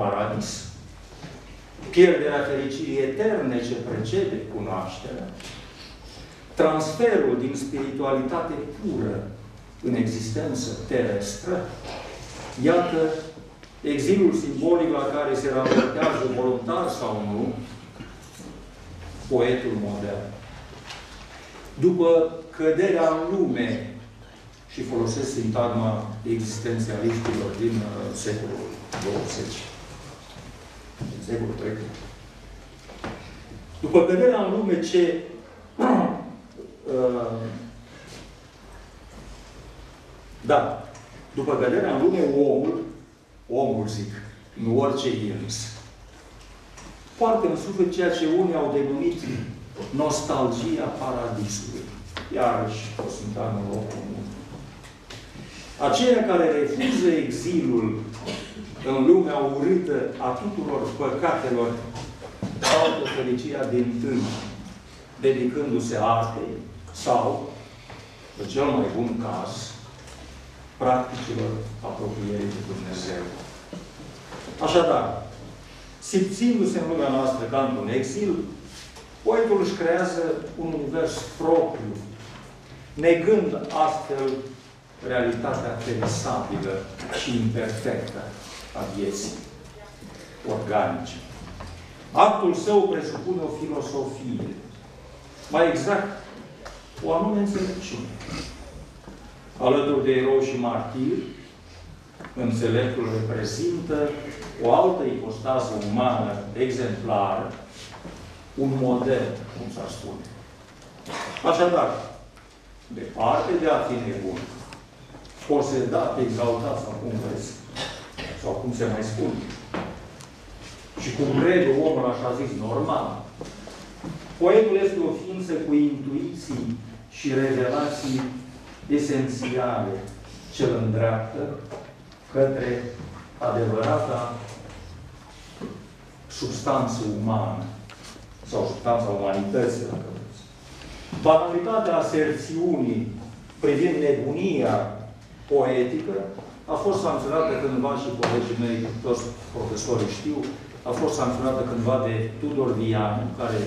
paradis, pierderea fericirii eterne ce precede cunoașterea, transferul din spiritualitate pură în existență terestră, iată exilul simbolic la care se raportează voluntar sau nu poetul modern. După căderea în lume, și folosesc sintagma existențialiștilor din uh, secolul 20, din secolul trecut. După căderea în lume ce uh, da, după căderea în lume, omul, omul zic, nu orice ins, poartă în suflet ceea ce unii au denumit nostalgia paradisului. Iarăși, o sintagmă loc comun. Aceia care refuză exilul în lumea urâtă a tuturor păcatelor caută fericirea din tâi, dedicându-se artei sau, în cel mai bun caz, practicilor apropierii de Dumnezeu. Așadar, simțindu-se în lumea noastră ca într-un exil, poetul își creează un univers propriu, negând astfel realitatea perisabilă și imperfectă a vieții organice. Actul său presupune o filosofie, mai exact, o anume înțelepciune. Alături de erou și martir, înțeleptul reprezintă o altă ipostază umană exemplară, un model, cum s-ar spune. Așadar, departe de a fi nebun, posedat, exaltat sau cum vreți, sau cum se mai spune, și cum crede omul, așa zis, normal, poetul este o ființă cu intuiții și revelații esențiale ce îl îndreaptă către adevărata substanță umană sau substanța umanității, dacă vreți. Banalitatea aserțiunii privind nebunia poetică a fost sancționată cândva și colegii mei, toți profesorii știu, a fost sancționată cândva de Tudor Vianu, care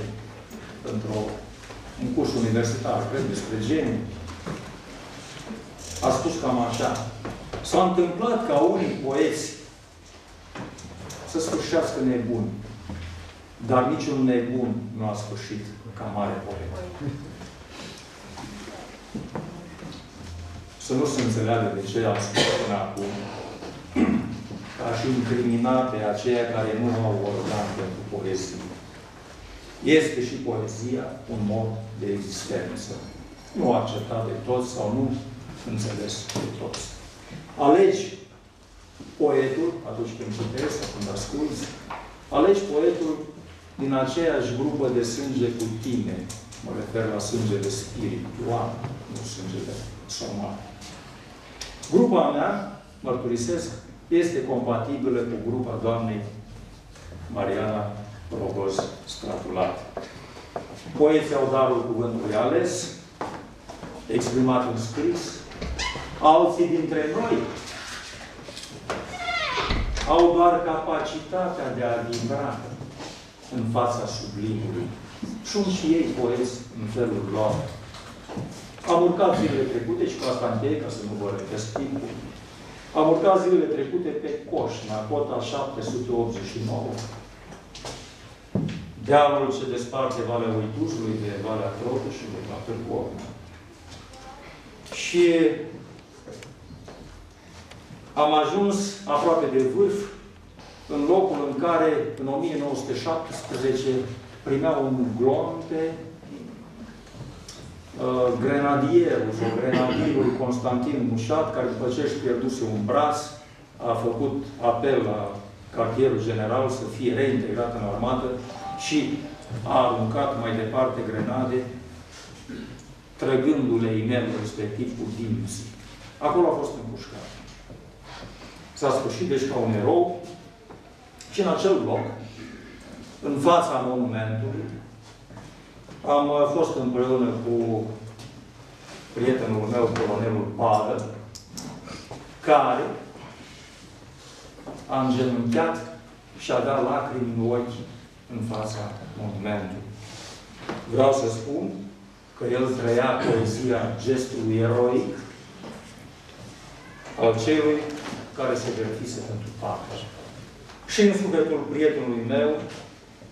într-o un curs universitar, cred, despre genii, a spus cam așa. S-a întâmplat ca unii poeți să sfârșească nebuni. Dar niciun nebun nu a sfârșit ca mare poet. Să nu se înțeleagă de ce am spus până acum, ca și incriminat pe aceia care nu au organ pentru poezie. Este și poezia un mod de existență. Nu acceptat de toți sau nu înțeles de toți. Alegi poetul, atunci când citești sau când asculți, alegi poetul din aceeași grupă de sânge cu tine. Mă refer la sângele spiritual, nu sângele somal. Grupa mea, mărturisesc, este compatibilă cu grupa doamnei Mariana Rogoz Stratulat. Poeții au darul cuvântului ales, exprimat în scris, alții dintre noi au doar capacitatea de a vibra în fața sublimului. Sunt și ei poezi în felul lor. Am urcat zilele trecute și cu asta încheie, ca să nu vă repesc timpul. Am urcat zilele trecute pe Coșna, cota 789. Dealul ce desparte Valea Uituzului de Valea Trotușului, la Târgu Și am ajuns aproape de vârf, în locul în care, în 1917, primea un glonte uh, grenadierul sau grenadirul Constantin Mușat, care după ce își pierduse un braț, a făcut apel la cartierul general să fie reintegrat în armată și a aruncat mai departe grenade, trăgându-le inelul respectiv cu dinții. Acolo a fost împușcat. S-a sfârșit deci ca un erou și în acel loc, în fața monumentului, Am uh, fost împreună cu prietenul meu, colonelul Pavel, care a îngenunchiat și avea lacrimi în ochi în fața monumentului. Vreau să spun că el trăia poezia gestului eroic al celui care se vertise pentru patru. Și în sufletul prietenului meu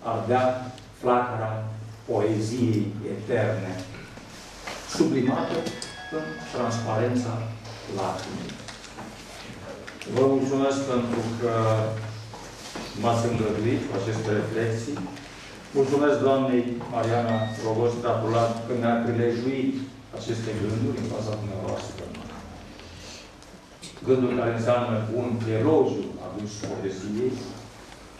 ardea flacăra poeziei eterne, sublimată în transparența lacrimii. Vă mulțumesc pentru că m-ați îngăduit cu aceste reflexii. Mulțumesc doamnei Mariana Rogos Trapulat că mi-a prilejuit aceste gânduri în fața dumneavoastră. Gânduri care înseamnă un elogiu adus poeziei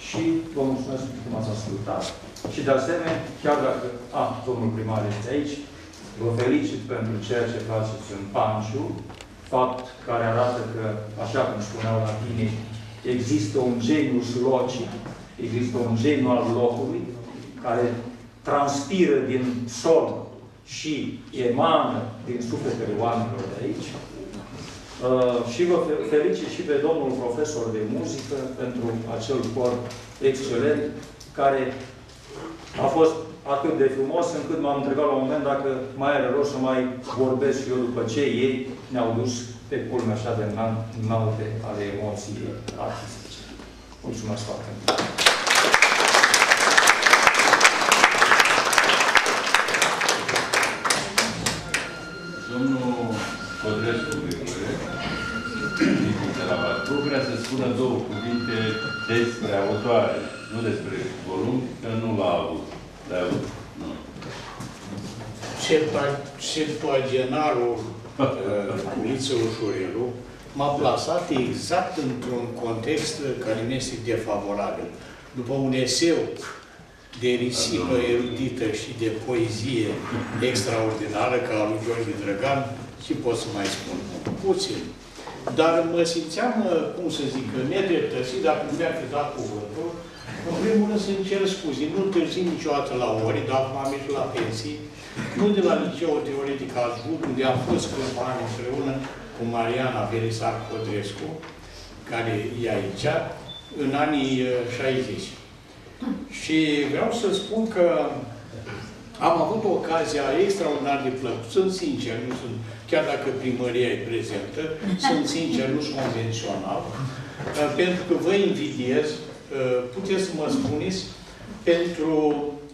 și vă mulțumesc că m-ați ascultat. Și de asemenea, chiar dacă, a, domnul primar este aici, vă felicit pentru ceea ce faceți în Panciu, fapt care arată că, așa cum spuneau la tine, există un genius logic, există un geniu al locului, care transpiră din sol și emană din sufletele oamenilor de aici. Uh, și vă felicit și pe domnul profesor de muzică pentru acel cor excelent, care a fost atât de frumos încât m-am întrebat la un moment dacă mai are rost să mai vorbesc eu după ce ei ne-au dus pe culme așa de înalte ale emoției artistice. Mulțumesc foarte mult! Spună două cuvinte despre autoare, nu despre volum, că nu l-a avut. L-a avut. Nu. Septuagenarul Culiță Ușurelu m-a plasat exact într-un context care mi este defavorabil. După un eseu de risipă erudită și de poezie extraordinară ca al lui Gheorghe Drăgan, și pot să mai spun puțin. Dar mă simțeam, cum să zic, nedreptățit dacă nu mi-ar fi dat cuvântul. În primul rând să-mi cer scuze. Nu întârzi niciodată la ori, dar am ieșit la pensii. Nu de la Liceul Teoretic Azbut, unde am fost câțiva ani împreună cu Mariana Verisar Codrescu, care e aici, în anii 60. Uh, și vreau să spun că am avut ocazia extraordinar de plăcut. Sunt sincer, nu sunt, chiar dacă primăria e prezentă, sunt sincer, nu sunt convențional, uh, pentru că vă invidiez, uh, puteți să mă spuneți, pentru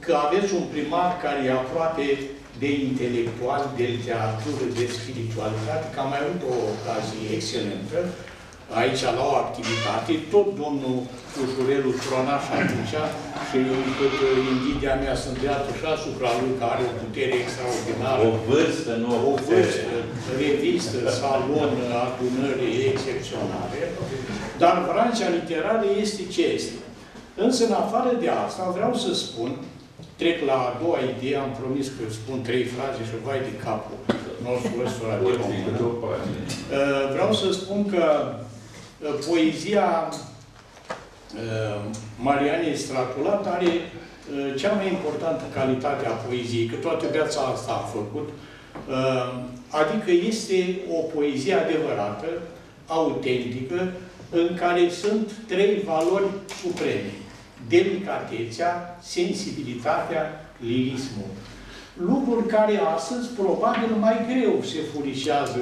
că aveți un primar care e aproape de intelectual, de literatură, de spiritualitate, că am mai avut o ocazie excelentă aici la o activitate, tot domnul Ușurelu tronaș și atunci și încât invidia mea sunt îndreaptă și asupra lui, care are o putere extraordinară. O vârstă, nu o vârstă, revistă, salon, adunări excepționale. Dar branșa literară este ce este. Însă, în afară de asta, vreau să spun, trec la a doua idee, am promis că spun trei fraze și vai de capul nostru ăsta de română. Vreau să spun că Uh, poezia uh, Marianei Stratulat are uh, cea mai importantă calitate a poeziei, că toată viața asta a făcut, adică este o poezie adevărată, autentică, în care sunt trei valori supreme. Delicatețea, sensibilitatea, lirismul. Lucruri care astăzi probabil mai greu se furișează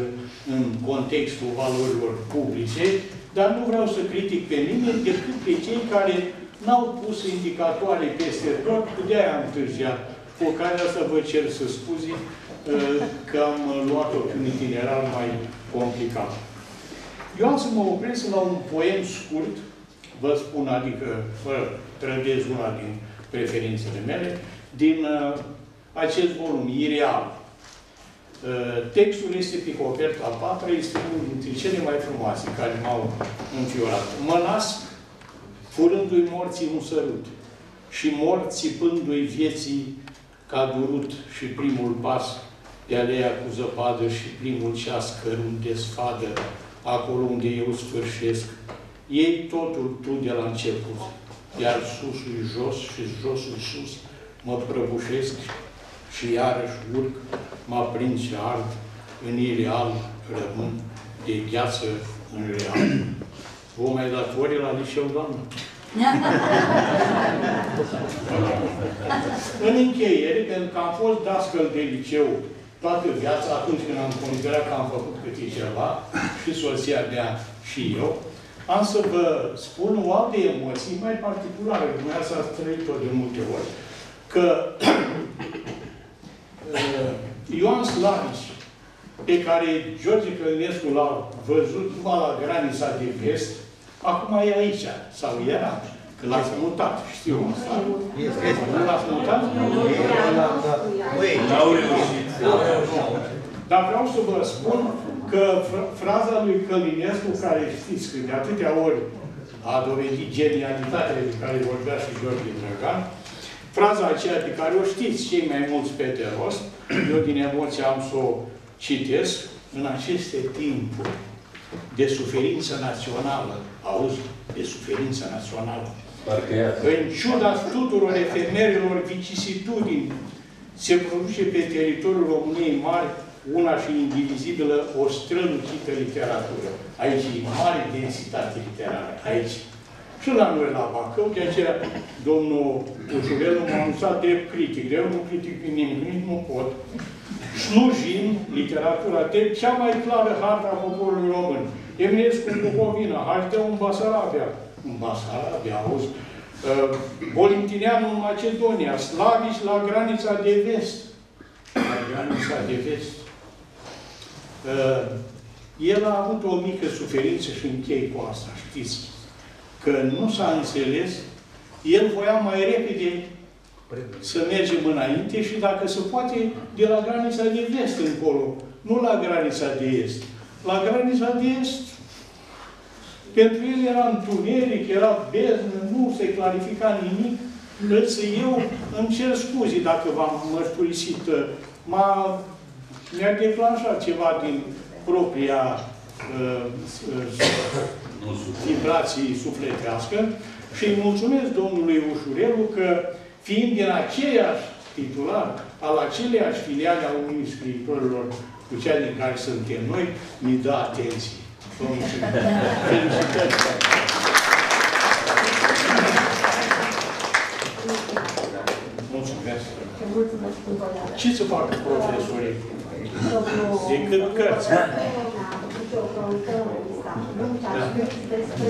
în contextul valorilor publice, dar nu vreau să critic pe nimeni decât pe cei care n-au pus indicatoare peste tot, de aia am întârziat. Cu ocazia asta vă cer să scuzi uh, că am luat-o pe un itinerar mai complicat. Eu am să mă opresc la un poem scurt, vă spun, adică fără trădez una din preferințele mele, din uh, acest volum, Ireal. Uh, textul este pe coperta a patra, este unul dintre cele mai frumoase care m-au înfiorat. Mă nasc furându-i morții un sărut și morți țipându-i vieții ca durut și primul pas de alea cu zăpadă și primul ceas cărunde sfadă acolo unde eu sfârșesc. Ei totul tu de la început, iar susul jos și josul sus mă prăbușesc și iarăși urc, mă aprind și ard, în ireal rămân, de gheață în real. Vă mai dați ore la liceu, doamnă? în încheiere, pentru că am fost dascăl de liceu toată viața, atunci când am considerat că am făcut câte ceva, și soția mea și eu, am să vă spun o altă emoție mai particulară, dumneavoastră ați trăit-o de multe ori, că uh, Ioan Slavici, pe care George Călinescu l-a văzut numai la granița de vest, acum e aici, sau era, că l-ați mutat, știu asta. Nu l-ați mutat? N-au reușit. Dar vreau să vă spun că fr- fraza lui Călinescu, care știți că de atâtea ori a dovedit genialitatea de care vorbea și George Drăgan, fraza aceea pe care o știți cei mai mulți pe de rost, eu din emoție am să o citesc, în aceste timpuri de suferință națională, auzi, de suferință națională, Parcă ea. în ciuda tuturor efemerilor vicisitudini, se produce pe teritoriul României mari una și indivizibilă o strălucită literatură. Aici e mare densitate literară. Aici. Și la noi la Bacău, de aceea domnul Ușurelu m-a anunțat drept critic. Eu nu critic pe nimic, nici nu pot. Slujim literatura de cea mai clară harta a poporului român. Eminescu în Bucovina, Hajdeu în Basarabia. În Basarabia, auzi? Uh, Bolintineanu în Macedonia, Slavici la granița de vest. La granița de vest. Uh, El a avut o mică suferință și închei cu asta, știți? Că nu s-a înțeles, el voia mai repede să mergem înainte și dacă se poate, de la granița de vest încolo, nu la granița de est. La granița de est pentru el era întuneric, era beznă, nu se clarifica nimic. Însă eu îmi cer scuze dacă v-am mărturisit. M-a, mi-a declanșat ceva din propria uh, uh, Nu sunt. Vibrații sufletească și îi mulțumesc domnului Ușurelu că, fiind din aceeași titular, al aceleiași filiale a Unii Scriitorilor cu cea din care suntem noi, mi dă atenție. Vă mulțumesc. Felicitări! Mulțumesc! Mulțumesc încă o dată. Ce să facă profesorii? Domnul- Decât cărți. Da. despre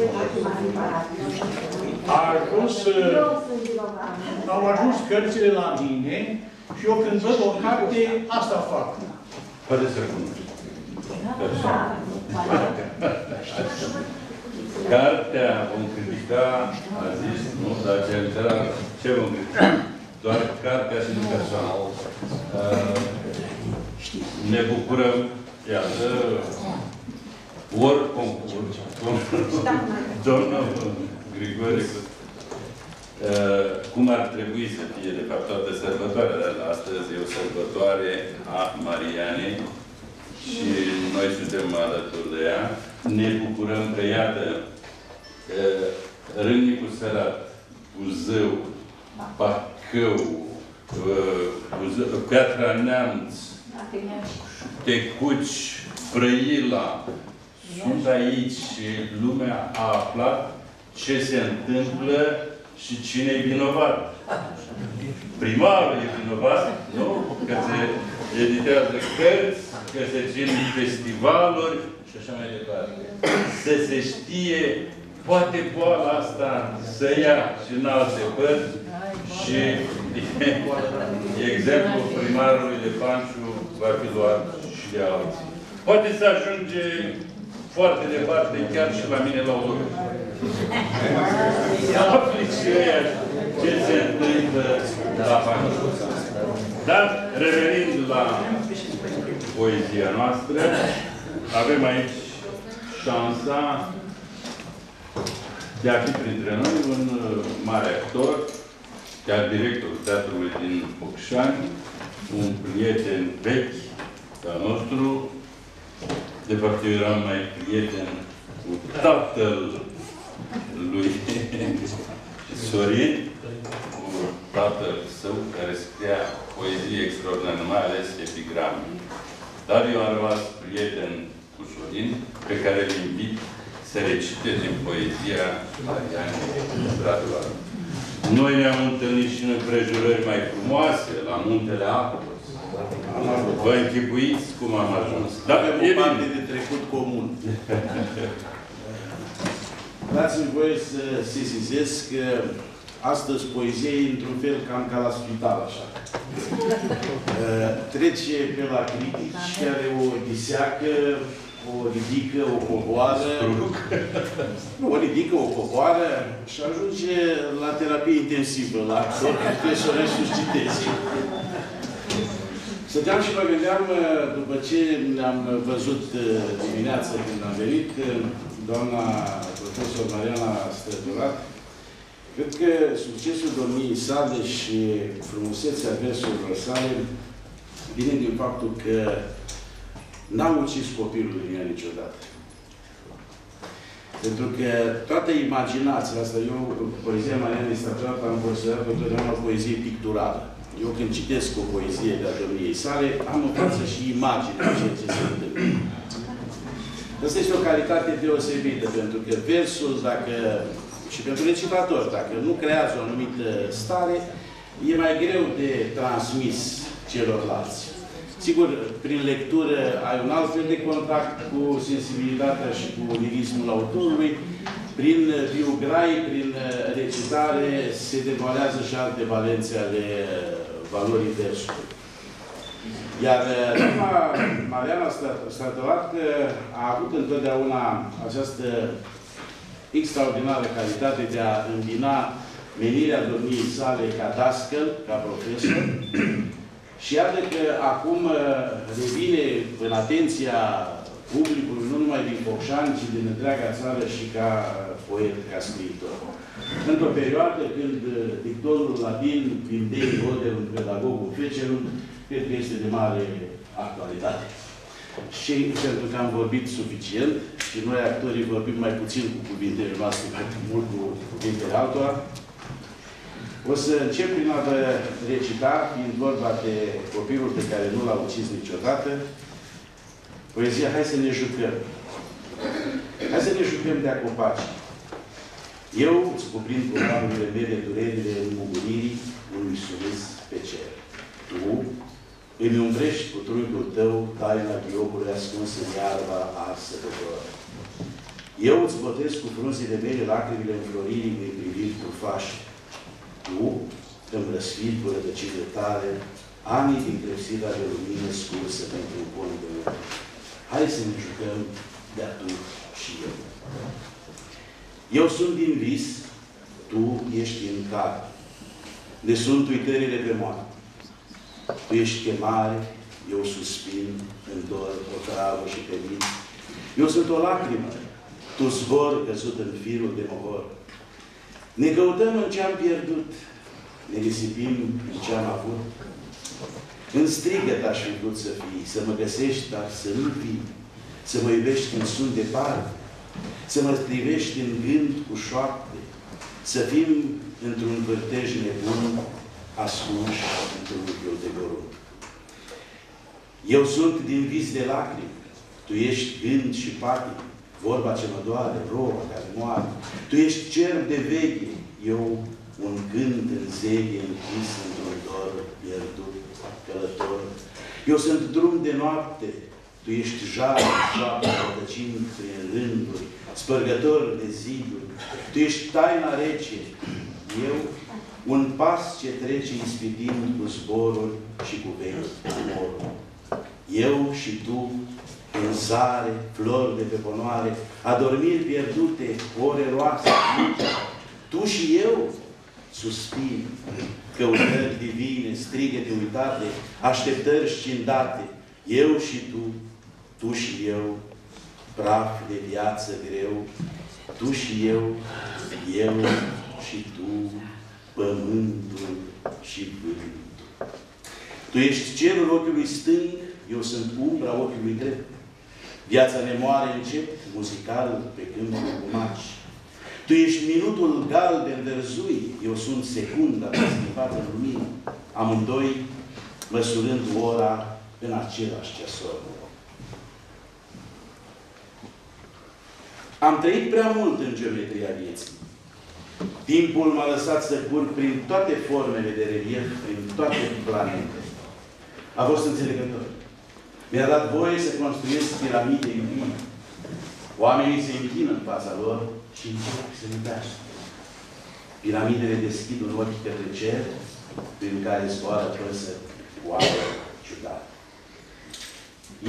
A ajuns, uh, Eu sunt vinovat. Au ajuns cărțile la mine și eu când văd o carte, asta fac. Fără să cunoști. Cartea vom critica, a zis, nu, dar ce litera, ce vom critica? Doar cartea și nu persoana. Uh, Ne bucurăm, iată, ori concurs, domnul Grigore, uh, cum ar trebui să fie, de fapt, toată sărbătoarea, dar astăzi e o sărbătoare a Marianei și noi suntem alături de ea. Ne bucurăm că, iată, uh, Râmnicul Sărat, Buzău, Bacău, uh, Buzău, Piatra Neamț, Tecuci, Brăila, sunt aici și lumea a aflat ce se întâmplă și cine e vinovat. Primarul e vinovat, nu? Că se editează cărți, că se țin festivaluri și așa mai departe. Să se știe, poate boala asta să ia și în alte părți și exemplul primarului de Panciu va fi luat și de alții. Poate să ajunge foarte departe, chiar și la mine la urmă. Afli și ăia ce se întâmplă la Panciu. Dar, revenind la poezia noastră, avem aici șansa de a fi printre noi un uh, mare actor, chiar directorul teatrului din Focșani, un prieten vechi al nostru, de fapt eu eram mai prieten cu tatăl lui Sorin, cu tatăl tatăl său care scria poezie extraordinară, mai ales epigrame. Dar eu am rămas prieten cu Sorin, pe care îl invit să recite din poezia Ariane Stradula. Noi ne-am întâlnit și în împrejurări mai frumoase, la Muntele Apă. Vă închipuiți cum am ajuns. Dar Avem e o parte bine. de trecut comun. Dați-mi voie să sesizez că astăzi poezia e într-un fel cam ca la spital, așa. Uh, Trece pe la critici care o diseacă, o ridică, o coboară. Nu, o ridică, o coboară și ajunge la terapie intensivă, la actor, care trebuie să o resuscitezi. Stăteam și mă gândeam, după ce ne-am văzut uh, dimineața când am venit, uh, doamna profesor Mariana Strădurat, cred că succesul domniei sale și frumusețea versurilor sale vine din faptul că n-a ucis copilul în ea niciodată. Pentru că toată imaginația asta, eu, poezia Marianei Strădurat, am considerat întotdeauna o poezie picturală. Eu când citesc o poezie de-a domniei sale, am în față și imaginea ceea ce se întâmplă. Asta este o calitate deosebită, pentru că versul, dacă, și pentru recitator, dacă nu creează o anumită stare, e mai greu de transmis celorlalți. Sigur, prin lectură ai un alt fel de contact cu sensibilitatea și cu lirismul autorului, prin biograi, prin recitare, se devoalează și alte valențe ale valorii versului. Iar doamna Mariana Stratolat a avut întotdeauna această extraordinară calitate de a îmbina menirea domniei sale ca dascăl, ca profesor, și iată că acum revine în atenția publicului, nu numai din Focșani, ci din întreaga țară și ca poet, ca scriitor. Într-o perioadă când dictorul latin, Pindei Oder, un pedagogul fecerul, cred că este de mare actualitate. Și pentru că am vorbit suficient și noi actorii vorbim mai puțin cu cuvintele noastre, mai mult cu cuvintele altora, o să încep prin a vă recita, fiind vorba de copilul pe care nu l-a ucis niciodată, poezia Hai să ne jucăm. Hai să ne jucăm de acopaci. Eu îți cuprind cu ramurile mele durerile în muguririi unui sulis pe cer. Tu îmi umbrești cu trunchiul tău taina ghiobului ascuns în iarba arsă de dor. Eu îți botez cu frunzile mele lacrimile înfloririi unei priviri trufașe. Tu îmi răsfiri cu rădăcinile tale anii din clepsida de lumină scursă pentru un pont de urmă. Hai să ne jucăm de atunci și eu. Eu sunt din vis, tu ești în car. Ne sunt uitările pe moarte. Tu ești chemare, eu suspin în dor, o travă și pe mine. Eu sunt o lacrimă, tu zbor căzut în firul de mohor. Ne căutăm în ce-am pierdut, ne risipim în ce-am avut. În strigăt aș fi vrut să fii, să mă găsești, dar să nu fii, să mă iubești când sunt departe, să mă privești în gând cu șoapte, să fim într-un vârtej nebun, ascunși într-un viu de gorun. Eu sunt din vis de lacrimi, tu ești gând și patic, vorba ce mă doare, roa care moare. Tu ești cer de veche, eu un gând în zeghe închis într-un dor pierdut, călător. Eu sunt drum de noapte, tu ești jar, șoaptă, rădăcini prin rânduri, spărgător de ziduri. Tu ești taina rece, eu un pas ce trece ispitind cu zboruri și cu vechi amoruri. Eu și tu, în zare, flori de pe ponoare, adormiri pierdute, ore roase, tu și eu, suspin, căutări divine, strigăte uitate, așteptări scindate, eu și tu, tu și eu, praf de viață greu, tu și eu, eu și tu, pământul și vântul. Tu ești cerul ochiului stâng, eu sunt umbra ochiului drept. Viața ne moare încet, muzical, pe câmpul cu maci. Tu ești minutul galben verzui, eu sunt secunda schimbată în lumină. Amândoi măsurând ora în același ceasor. Am trăit prea mult în geometria vieții. Timpul m-a lăsat să curg prin toate formele de relief, prin toate planetele. A fost înțelegător. Mi-a dat voie să construiesc piramide în vii. Oamenii se închină în fața lor și încep să iubească. Piramidele deschid un ochi către cer, prin care zboară păsări oare ciudate.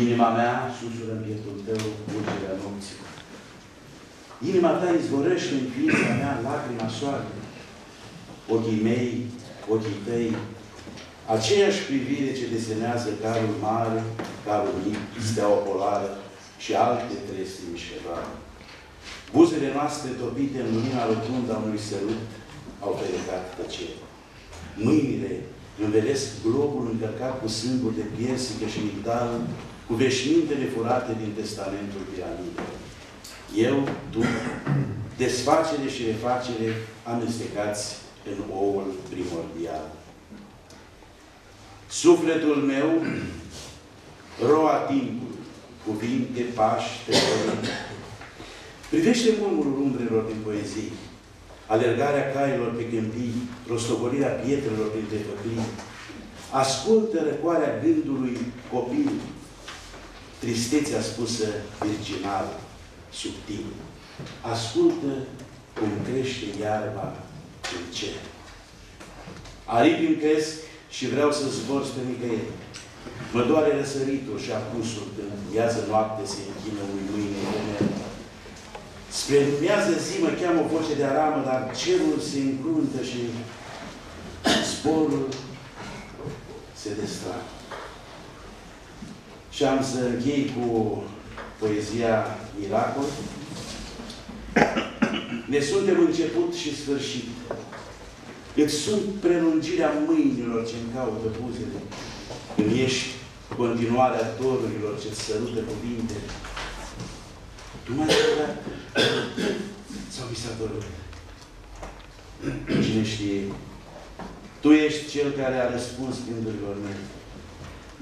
Inima mea susură în pietul tău urgerea nopților. Inima ta izvorăște în ființa mea lacrima soarelui. Ochii mei, ochii tăi, aceeași privire ce desenează carul mare, carul mic, steaua polară și alte trestii mișcătoare. Buzele noastre topite în lumina rotundă a unui sărut au ferecat tăcere. Mâinile învelesc globul încărcat cu sâmburi de piersică și șmigdal, cu veșmintele furate din testamentul piramidei. Eu, tu, desfacere și refacere amestecați în oul primordial. Sufletul meu, roa timpului, cuvinte, pași, trecări. Privește murmurul umbrelor din poezie, alergarea cailor pe câmpii, rostogolirea pietrelor printre făclii. Ascultă răcoarea gândului copil, tristețea spusă virginal, subtil. Ascultă cum crește iarba în cer. Aripi îmi cresc și vreau să zbor spre nicăieri. Mă doare răsăritul și apusul când miază noapte se închină unui mâine de Spre miază zi mă cheamă o voce de aramă, dar cerul se încruntă și sporul se destrag. Și am să închei cu poezia Miracol. Ne suntem început și sfârșit. Îți sunt prelungirea mâinilor ce-mi caută buzele. Când ești continuarea torurilor ce-ți sărută cuvintele. Tu m-ai rugat sau mi s-a dorut? Cine știe? Tu ești cel care a răspuns gândurilor mele.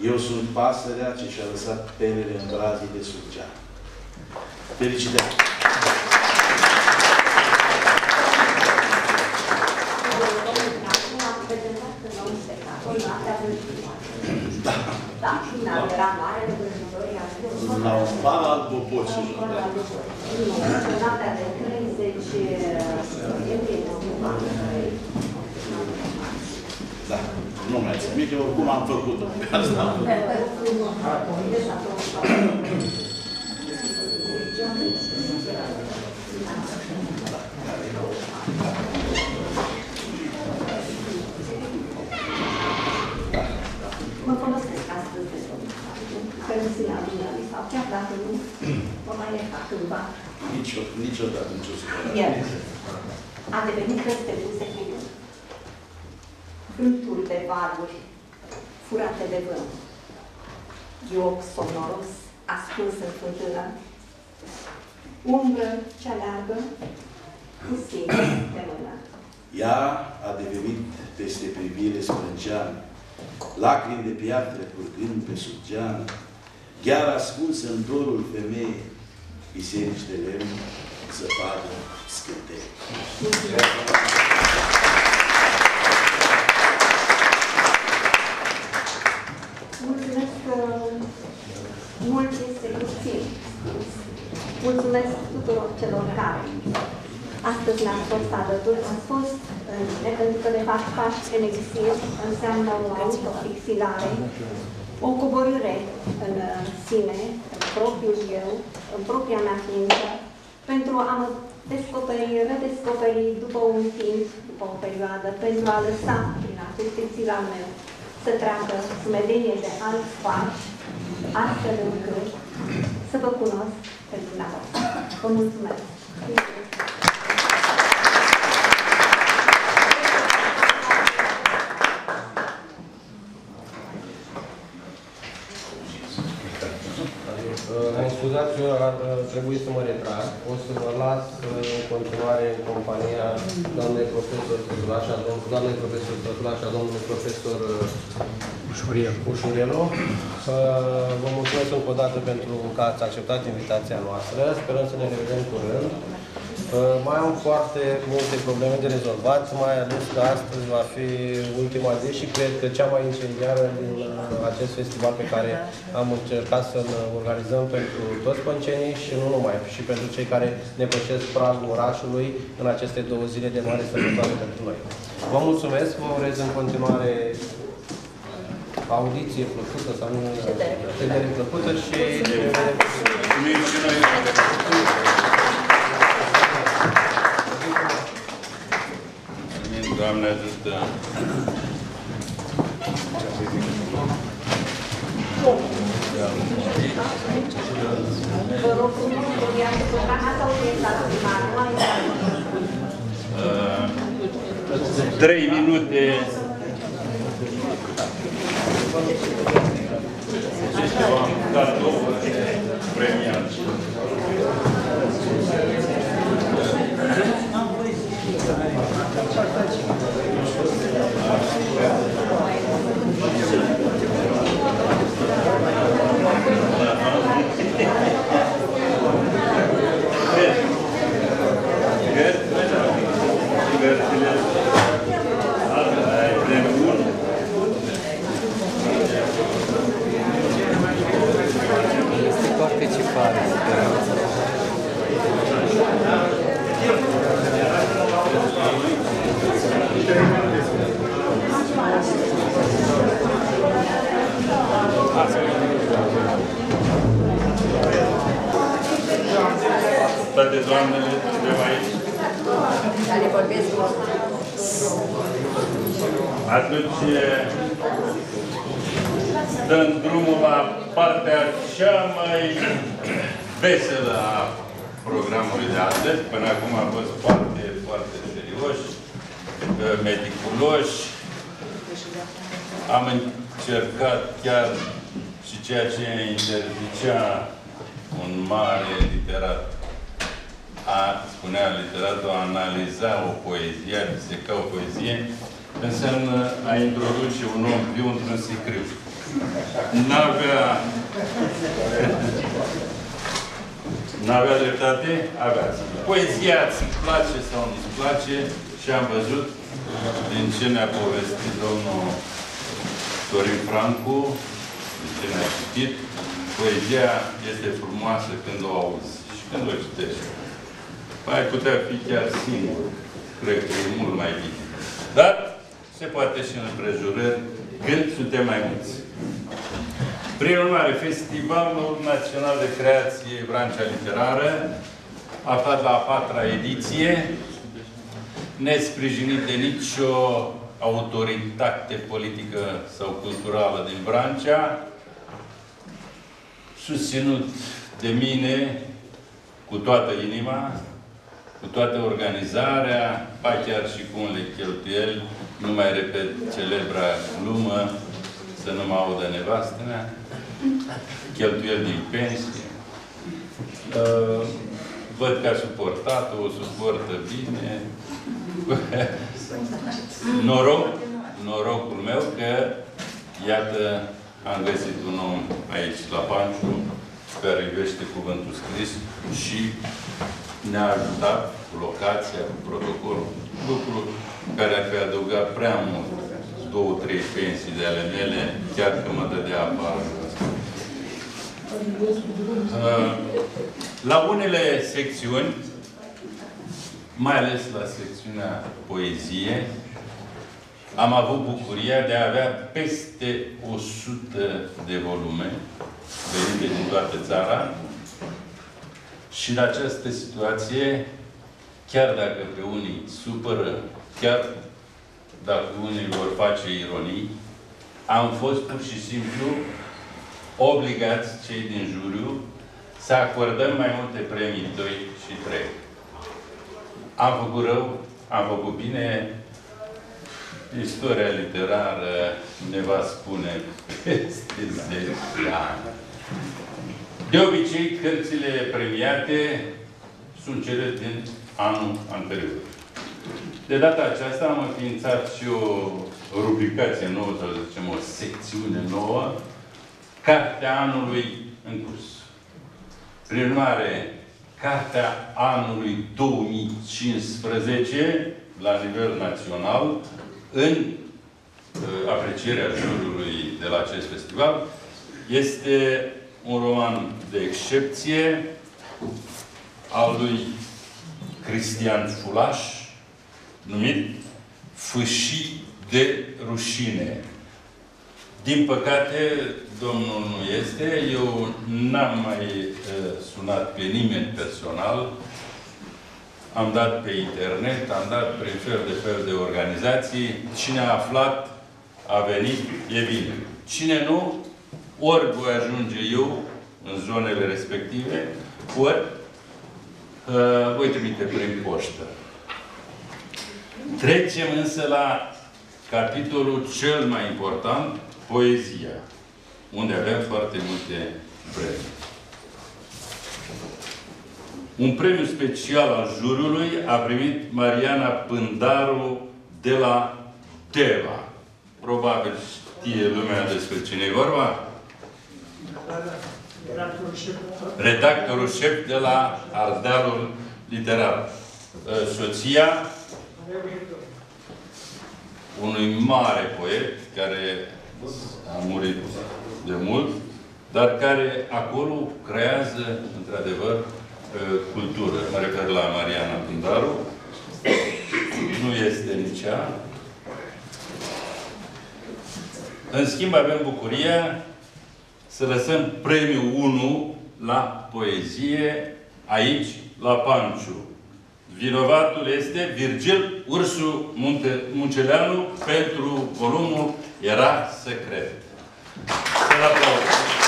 Eu sunt pasărea ce și-a lăsat pelele în brazii de surgea. Felicitări! Acum am prezentat în nou spectacol, noaptea vâltoare. Da, final era mare de vânătorii La un bar al bobocilor. da. Noaptea de 30 noiembrie 2004. Da. Nu mai țin minte, oricum am făcut-o pe asta. Mă folosesc astăzi de permisiunea dumneavoastră sau chiar dacă nu, mă mai ierta cândva. Nicio, niciodată nicio supărare. El a devenit peste buze cu vânturi de valuri furate de vânt. Ioc sonoros, ascuns în fântână, umbră ce aleargă cu sine de mână. Ea a devenit peste privire sprânceană, lacrimi de piatră curgând pe sub geană, chiar ascunsă în dorul femeie, biserici de lemn, zăpadă, scânteie. Mulțumesc că mult este puțin. Mulțumesc tuturor celor care astăzi ne-ați fost alături. Ați fost în mine, pentru că de fapt pași în exil înseamnă o autofixilare, o coborâre în sine, în propriul eu, în propria mea ființă, pentru a mă descoperi, redescoperi după un timp, după o perioadă, pentru a lăsa prin acest exil al meu să treacă sumedenie de alți pași, astfel încât să vă cunosc pe dumneavoastră. Vă mulțumesc! Uh, Mă scuzați, eu ar uh, trebui să mă retrag. O să vă las în continuare în compania doamnei profesor Tătulașa, doamnei profesor Tătulașa, domnului profesor Ușurelu. Vă mulțumesc încă o dată pentru că ați acceptat invitația noastră. Sperăm să ne revedem curând. Mai am foarte multe probleme de rezolvat, mai ales că astăzi va fi ultima zi și cred că cea mai incendiară din acest festival pe care am încercat să-l organizăm pentru toți păncenii și nu numai, și pentru cei care ne pășesc pragul orașului în aceste două zile de mare sărbătoare pentru noi. Vă mulțumesc, vă urez în continuare audiție plăcută sau nu ședere plăcută și Mulțumim și noi. Doamne ajută! Vă rog frumos, vorbeați cu Canada, o la primar, nu ai Uh, Trei minute. Este ceva cadou premiat. Găt? Gărțile. Ai premiul. Este participare, speranța. Toate doamnele suntem aici. Care vorbesc Atunci dăm drumul la partea cea mai veselă a programului de astăzi. Până acum a fost foarte, foarte serioși, meticuloși. Am încercat chiar și ceea ce interzicea un mare literat a, spunea literatul, a analiza o poezie, a diseca o poezie, înseamnă a introduce un om viu într-un sicriu. N-avea... N-avea dreptate? Avea. Poezia îți place sau nu-ți place și am văzut din ce ne-a povestit domnul Dorin Francu, din ce ne-a citit, poezia este frumoasă când o auzi și când o citești. Mai putea fi chiar singur. Cred că e mult mai bine. Dar se poate și în împrejurări când suntem mai mulți. Prin urmare, Festivalul Național de Creație Vrancea Literară, aflat la a patra ediție, nesprijinit de nicio autoritate politică sau culturală din Vrancea, susținut de mine cu toată inima, cu toată organizarea, ba chiar și cu unele cheltuieli, nu mai repet celebra glumă, să nu mă audă nevastă mea, cheltuieli din pensie. Uh, văd că a suportat-o, o suportă bine. Noroc, norocul meu că, iată, am găsit un om aici la Panciu, care iubește cuvântul scris și ne-a ajutat cu locația, cu protocolul, lucruri care ar fi adăugat prea mult, două, trei pensii de ale mele, chiar că mă dădea afară. Uh, La unele secțiuni, mai ales la secțiunea poezie, am avut bucuria de a avea peste 100 de volume venite din toată țara și în această situație, chiar dacă pe unii supără, chiar dacă unii vor face ironii, am fost pur și simplu obligați, cei din juriu, să acordăm mai multe premii 2 și 3. Am făcut rău, am făcut bine, istoria literară ne va spune peste 10 ani. De obicei, cărțile premiate sunt cele din anul anterior. De data aceasta am înființat și o rubricație nouă, sau să zicem o secțiune nouă, Cartea anului în curs. Prin urmare, Cartea anului 2015, la nivel național, în uh, aprecierea jurului de la acest festival, este un roman de excepție al lui Cristian Fulaș, numit Fâșii de rușine. Din păcate, Domnul nu este. Eu n-am mai uh, sunat pe nimeni personal. Am dat pe internet, am dat prin fel de fel de organizații. Cine a aflat, a venit, e bine. Cine nu, ori voi ajunge eu în zonele respective, ori uh, voi trimite prin poștă. Trecem însă la capitolul cel mai important, poezia, unde avem foarte multe premii. Un premiu special al jurului a primit Mariana Pândaru de la Teva. Probabil știe lumea despre cine e vorba. Redactorul șef de la Ardealul Literar. Soția unui mare poet care a murit de mult, dar care acolo creează, într-adevăr, cultură. Mă refer la Mariana Pindaru. Nu este nici ea. În schimb, avem bucuria să lăsăm premiul 1 la poezie aici, la Panciu. Vinovatul este Virgil Ursu Munte, Munceleanu pentru volumul Era secret. Să-l aplaudăm.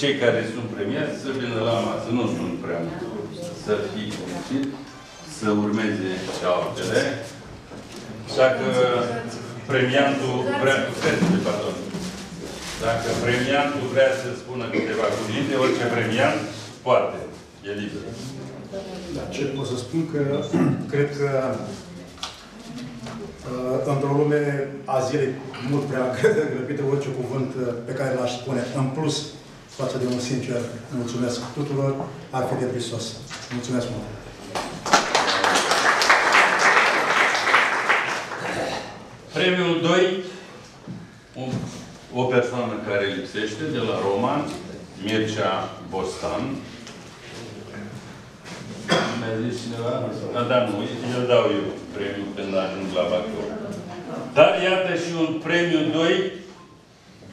Cei care sunt premiați să vină la masă. Nu sunt prea mulți. Să fie fericit, să urmeze și altele. Dacă premiantul vrea, pardon, dacă premiantul vrea să spună câteva cuvinte, orice premiant poate. E liber. Dar ce pot să spun că cred că uh, într-o lume a zilei mult prea grăbită, orice cuvânt uh, pe care l-aș spune în plus față de un sincer mulțumesc tuturor, ar fi de prisos. Mulțumesc mult! Premiul 2, un, o persoană care lipsește de la Roman, Mircea Bostan. Mi-a zis cineva? Da, da, nu, îl dau eu premiul când ajung la Bacău. Dar iată și un premiu 2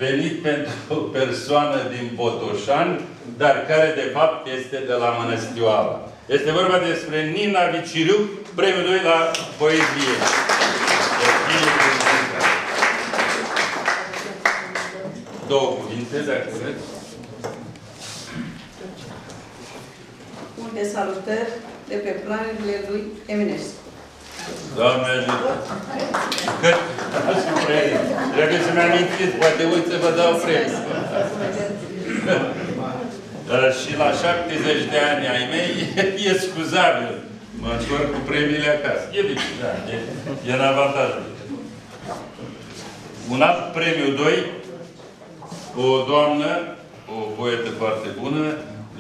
venit pentru o persoană din Botoșani, dar care de fapt este de la Mănăstioara. Este vorba despre Nina Viciriu, premiul 2 la poezie. Două cuvinte, dacă vreți. Multe salutări de pe planurile lui Eminescu. Doamne ajută! Cât? Trebuie să-mi amintiți, poate uit să vă dau premiu. și la 70 de ani ai mei, e scuzabil. Mă întorc cu premiile acasă. E bine, da, e, e în avantajul. Un alt premiu 2, o doamnă, o poetă foarte bună,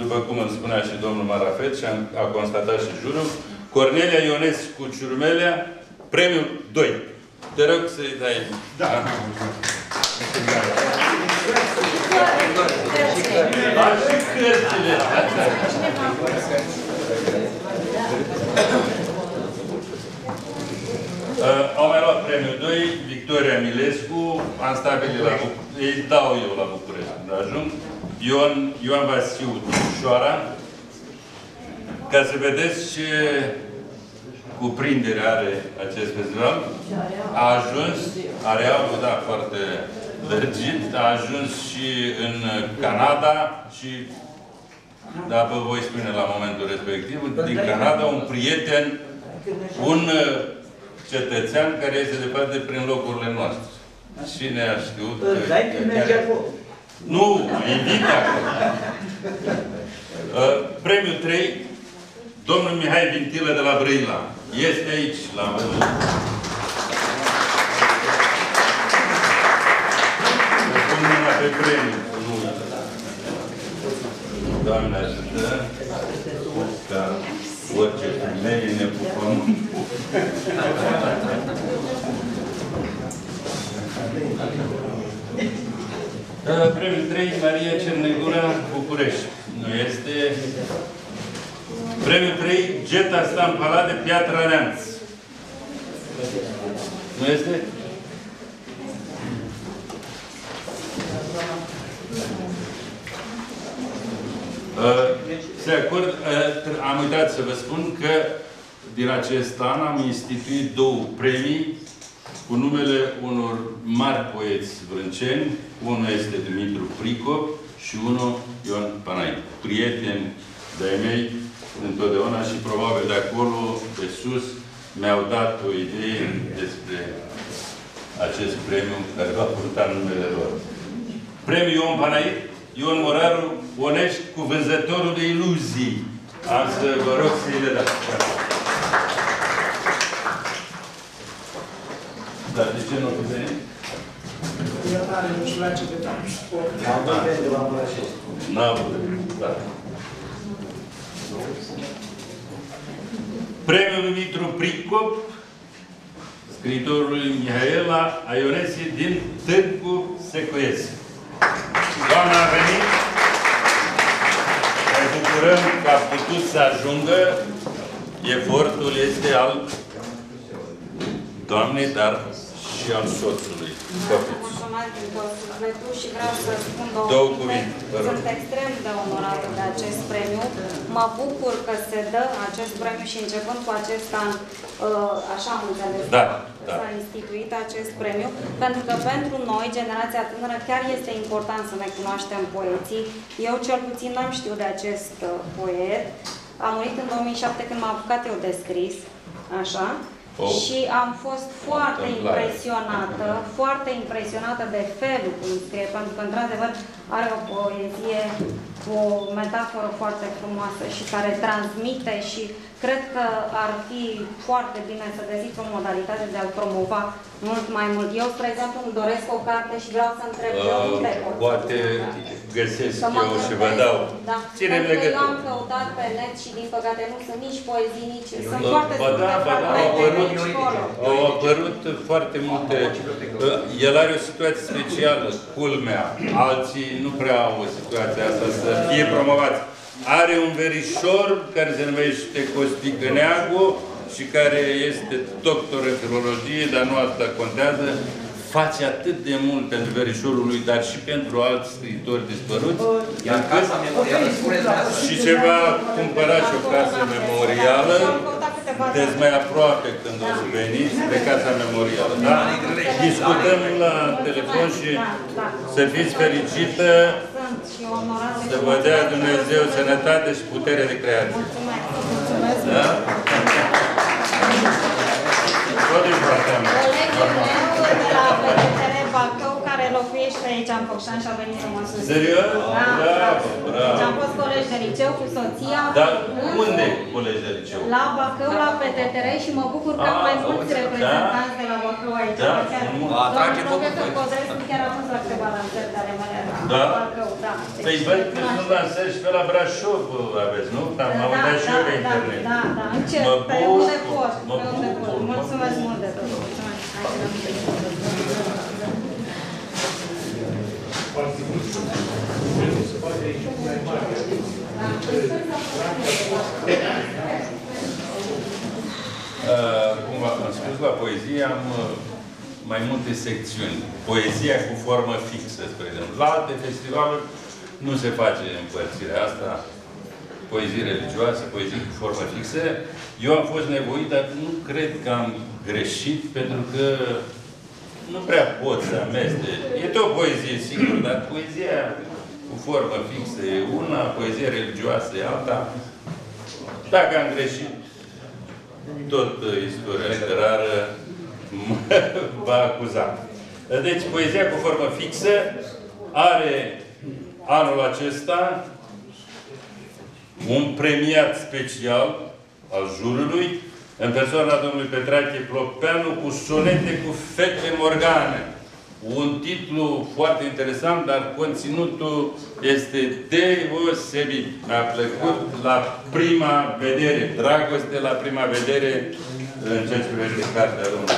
după cum îmi spunea și domnul Marafet și a, a constatat și jurul, Cornelia Ionescu Ciurmelea, premiul 2. Te rog să-i dai. Da. Da, și cărțile. Uh, au mai luat premiul 2, Victoria Milescu, am stabilit la București, îi dau eu la București când ajung, Ion, Ioan Vasiu Șoara, ca să vedeți ce cuprindere are acest festival. A ajuns, arealul, da, foarte lărgit, a ajuns și în Canada și, da, vă voi spune la momentul respectiv, din Canada, un prieten, un cetățean care este de parte prin locurile noastre. Cine a știut? că- Dai că merge care- acolo. Nu, invit acolo. Uh, Premiul 3, domnul Mihai Vintilă de la Brăila. Este aici, la Vă pun mâna pe premiu. Nu. Doamne ajută. Ca orice femeie ne pupăm. Uh, Premiul 3, Maria Cernegura, București. Nu este. Premiul 3, Geta Stampala de Piatra Neamț. Nu este? Uh, Se acord, uh, am uitat să vă spun că din acest an am instituit două premii cu numele unor mari poeți vrânceni. Unul este Dumitru Pricop și unul Ion Panai. Prieteni de-ai mei întotdeauna și probabil de acolo, de sus, mi-au dat o idee despre acest premiu care va purta numele lor. Premiul Ion Panai, Ion Moraru, Onești cu vânzătorul de iluzii. Am să vă rog să-i le dați. Dar de ce nu fi venit? El are nu știu la ce de dat. Am dat de la Bălășești. N-a avut. Da. Premiul Dumitru Pricop, scriitorului Mihaela Aionesi din Târgu Secoiesc. Doamna a venit. Ne bucurăm că a putut să ajungă. Efortul este al doamnei, dar și al soțului. Poftiți. Mulțumesc din tot sufletul și vreau să spun două, Două cuvinte. cuvinte, vă rog. Sunt extrem de onorată de acest premiu. Mă bucur că se dă acest premiu și începând cu acest an, uh, așa am înțeles, Da, da. s-a instituit acest premiu, pentru că pentru noi, generația tânără, chiar este important să ne cunoaștem poeții. Eu cel puțin n-am știut de acest uh, poet. A murit în 2007 când m-am apucat eu de scris, așa. Oh. Și am fost foarte Întâmplare. impresionată, foarte impresionată de felul cum scrie, pentru că, într-adevăr, are o poezie cu o metaforă foarte frumoasă și care transmite și cred că ar fi foarte bine să găsiți o modalitate de a-l promova mult mai mult. Eu, spre exemplu, îmi doresc o carte și vreau să întreb de unde pot. Uh, Poate găsesc Să mă eu și vă gândesc. dau. Da. Ținem Pentru că Eu am legătură. căutat pe net și din păcate nu sunt nici poezii, nici... Sunt Bă, foarte Ba da, multe ba da, au fragmente apărut, aici, acolo. au apărut foarte multe. Uh, El are o situație specială, culmea. Alții nu prea au o situație asta să fie promovați. Are un verișor care se numește Costică Neagu și care este doctor în filologie, dar nu asta contează. Face atât de mult pentru verișorul lui, dar și pentru alți scriitori dispăruți. Iar Casa Memorială, spuneți Și se va cumpăra și o casă memorială, Am căutat câteva deci mai aproape când o să veniți, de Casa Memorială. Da? Discutăm la telefon și să fiți fericită, Sunt și onorată. Să vă dea Dumnezeu sănătate și putere de creație. Mulțumesc. Mulțumesc. Da? Tot din partea mea. Colegul meu de la PTR Bacău, care locuiește aici în Focșan și a venit să mă susțină. Serios? Da, Bravo, Deci bravo. am fost colegi de liceu cu soția. Dar unde colegi de liceu? La Bacău, la PTTR și mă bucur că am Ah, mai mulți da. reprezentanți de la Bacău aici. Da, Chiar, frumos. doamna profesor Codrescu chiar a fost la câteva lansări de ale mele la Da? Bacău, da. Păi văd că sunt lansări și pe la Brașov aveți, nu? Am Da, audat și da, eu pe da, internet. Da, da, încerc, Mă pe bucur, unde pot, mă pe unde bucur, pot. mă Mulțumesc mult de tot. Mulțumesc. Uh, cum v-am spus, la poezie am uh, mai multe secțiuni. Poezia cu formă fixă, spre exemplu. La alte festivaluri nu se face împărțirea asta. Poezie religioasă, poezie cu formă fixă. Eu am fost nevoit, dar nu cred că am greșit, pentru că nu prea pot să amestec. E tot poezie, sigur, dar poezia cu formă fixă e una, poezia religioasă e alta. Dacă am greșit, tot uh, istoria literară va acuza. Deci, poezia cu formă fixă are anul acesta un premiat special al jurului în persoana domnului Petrache Plopeanu cu sonete cu fete morgane. Un titlu foarte interesant, dar conținutul este deosebit. Mi-a plăcut la prima vedere, dragoste la prima vedere în ceea ce privește cartea domnului.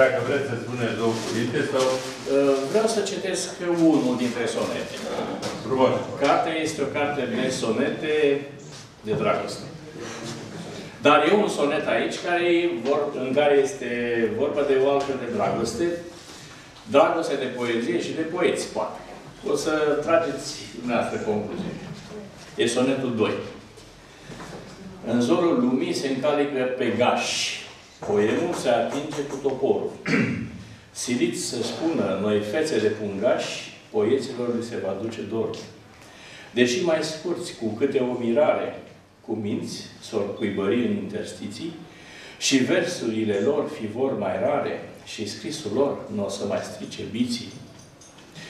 Dacă vreți să spuneți două cuvinte sau... Uh, vreau să citesc unul dintre sonete. Frumos. Cartea este o carte de sonete de dragoste. Dar e un sonet aici care, vor, în care este vorba de o altă de dragoste, dragoste de poezie și de poeți, poate. O să trageți dumneavoastră concluzie. E sonetul 2. În zorul lumii se încalică pe gași. Poemul se atinge cu toporul. Siliți să spună noi fețe de pungași, poeților li se va duce dorul. Deși mai scurți cu câte o mirare, cu minți s-or cuibări în interstiții, și versurile lor fi vor mai rare, și scrisul lor nu o să mai strice biții.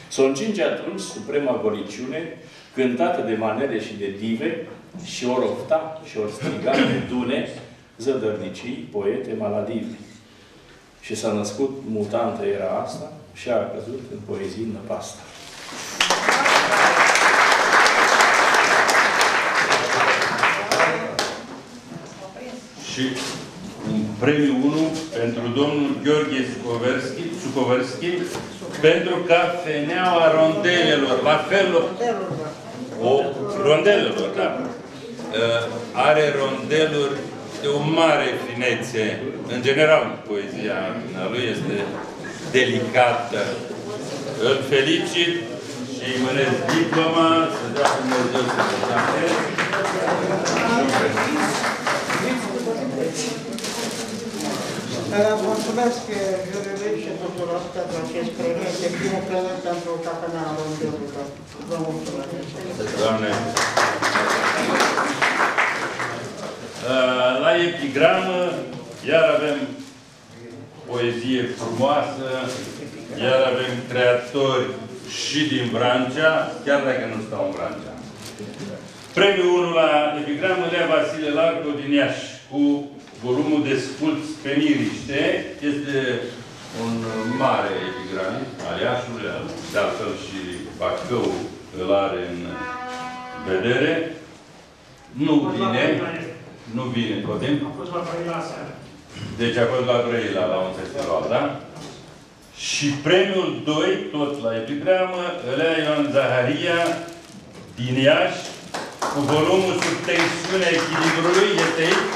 S-o încinge atunci suprema goliciune, cântată de manele și de dive, și ori ofta și ori striga de dune, zădărnicii, poete maladivi. Și s-a născut mutantă era asta și a căzut în poezii năpasta. Și un premiu 1 pentru domnul Gheorghe Sucoverski, Sucoverski pentru cafeneaua rondelelor. La fel, o rondelelor, da. Uh, are rondeluri de o mare finețe. În general, poezia lui este delicată. Îl felicit și îi mânesc diploma, să dea Dumnezeu să Mulțumesc jurului și tuturor pentru acest premiu. Este primul premiu pentru Cafenea Rondului. Vă mulțumesc. Doamne! La epigramă, iar avem poezie frumoasă, iar avem creatori și din Vrancea, chiar dacă nu stau în Vrancea. Premiul 1 la epigramă Lea Vasile Largo din Iași, cu volumul de sculți pe miriște. Este un mare epigramist al Iașului, de altfel și Bacău îl are în vedere. Nu vine, nu vine tot timp. Am fost la Brăila seara. Deci a fost la Brăila, la un festival, da? Și premiul 2, tot la epigramă, îl ia Ioan Zaharia din Iași, cu volumul sub tensiunea echilibrului, este aici,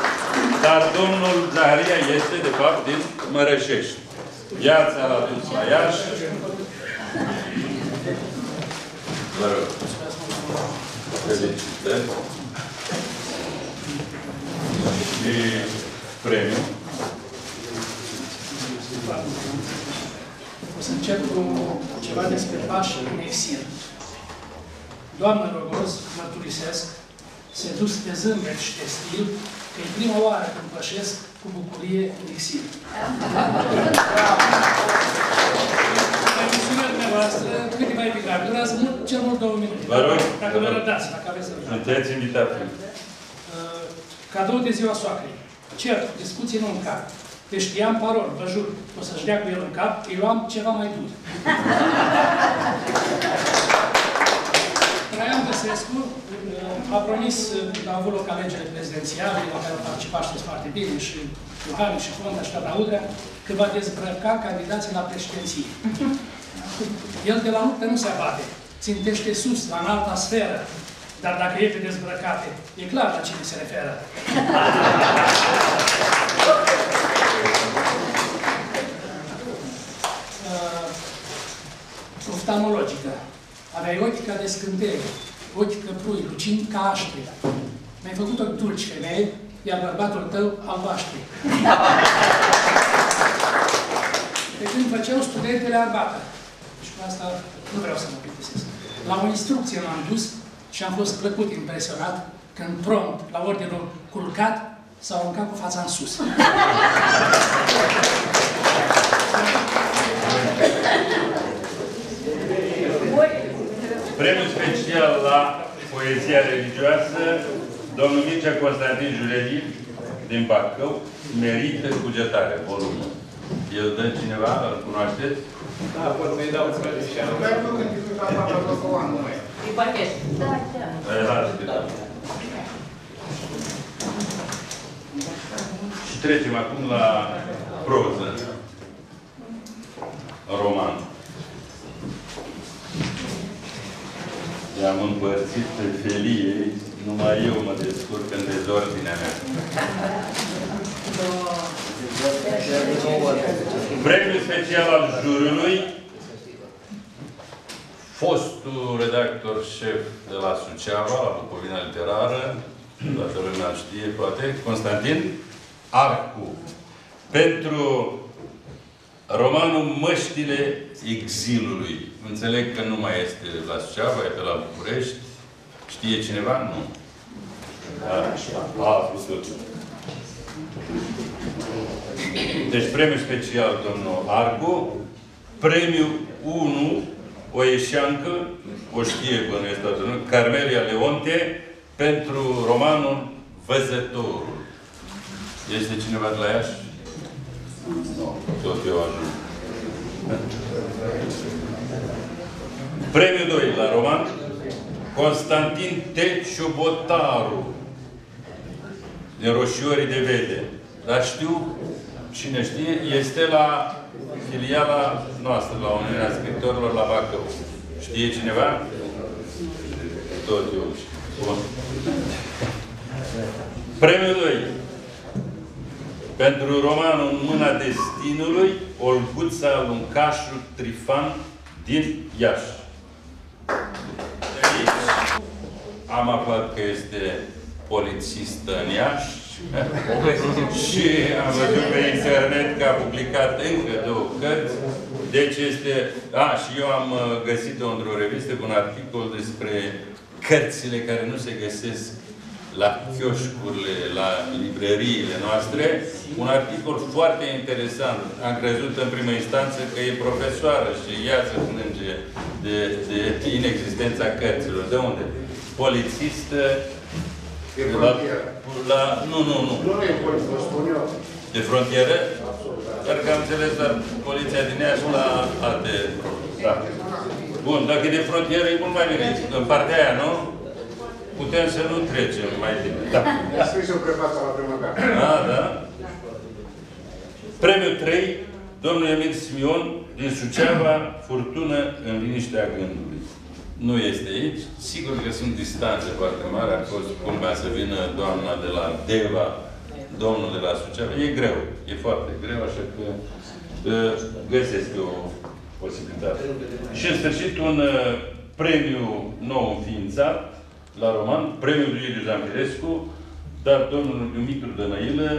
dar domnul Zaharia este, de fapt, din Mărășești. Viața l-a dus la Iași. Vă rog. Felicitări. Și premiu. O să încep cu ceva despre pași în exil. Doamnă Rogos, mărturisesc, sedus de zâmbet și de stil, că e prima oară când pășesc cu bucurie în exil. Emisiunea dumneavoastră, câteva epigrame, durează mult, cel mult două minute. Vă rog. Dacă vă răbdați, dacă aveți răbdare. Sunteți invitat. Uh, cadou de ziua soacrei. Cert, discuții nu în cap. Deci știam parol, vă jur, o să-și dea cu el în cap, că eu am ceva mai dur. Traian Băsescu uh, a promis, uh, a avut loc alegeri prezidențiale, la care au participat, știți foarte bine, și Iohannis, și Ponta, și Tata Udrea, că va dezbrăca candidații la președinție. El de la luptă nu se abate, țintește sus, la înalta sferă, dar dacă e pe dezbrăcate, e clar la cine se referă. uh, oftalmologică. Aveai ochi ca de scântei, ochi căprui, lucind ca aștri. Mi-ai făcut ochi dulci, femeie, iar bărbatul tău albaștri. Pe când făceau studentele arbată. Și cu asta nu vreau să mă plictisesc. La o instrucție m-am dus și am fost plăcut impresionat când prompt, la ordinul culcat, s-au aruncat cu fața în sus. Premiul special la poezia religioasă, domnul Mircea Constantin Jureli, din Bacău, merită cugetare, volumul. El dă cineva, îl cunoașteți? Da, pot să-i dau tradițional. Dar nu când te duci la papa la Covan, nu mai. E pachet. Da, da. Hai, lasă cât. Și trecem acum la proză. Roman. I-am împărțit pe felie, numai eu mă descurc în dezordinea mea. Premiul special al jurului, fostul redactor șef de la Suceava, la Bucovina Literară, toată lumea știe, poate, Constantin Arcu, pentru romanul Măștile exilului. Înțeleg că nu mai este la Suceava, e pe la București. Știe cineva? Nu. Da. A, a spus totul. Deci premiul special, domnul Argu, premiul 1, o ieșeancă, o știe bănuiesc toată lumea, Carmelia Leonte, pentru romanul Văzătorul. Este cineva de la Iași? Nu, tot eu ajung. Premiul 2 la roman, Constantin T. Ciubotaru, din Roșiorii de Vede. Dar știu, cine știe, este la filiala noastră, la Uniunea Scriptorilor la Bacău. Știe cineva? Tot eu. Bun. Premiul 2. Pentru romanul În mâna destinului, Olguța Luncașu Trifan din Iași. Am aflat că este polițistă în Iași și am văzut pe internet că a publicat încă două cărți. Deci este... A, și eu am uh, găsit-o într-o revistă cu un articol despre cărțile care nu se găsesc la chioșcurile, la librăriile noastre. Un articol foarte interesant. Am crezut în primă instanță că e profesoară și ea se plânge de, de inexistența cărților. De unde? Polițistă, De frontieră. la, nu, nu, nu. Nu e poliție, vă spun eu. De frontieră? Dar că am înțeles la poliția din Iași la alte... Da. Bun, dacă e de frontieră, e mult mai bine. În partea aia, nu? Putem să nu trecem mai bine. Da. Mi-a scris eu prefața la primăvară. Da, da. Premiul 3, domnul Emil Simion, din Suceava, Furtună în liniștea gândului. Nu este aici. Sigur că sunt distanțe foarte mari. A fost culmea să vină doamna de la Deva, domnul de la Suceava. E greu. E foarte greu, așa că uh, găsesc o posibilitate. Și în sfârșit un uh, premiu nou înființat la roman, premiul lui Iuliu Zampirescu, dar domnul Dumitru Dănăilă,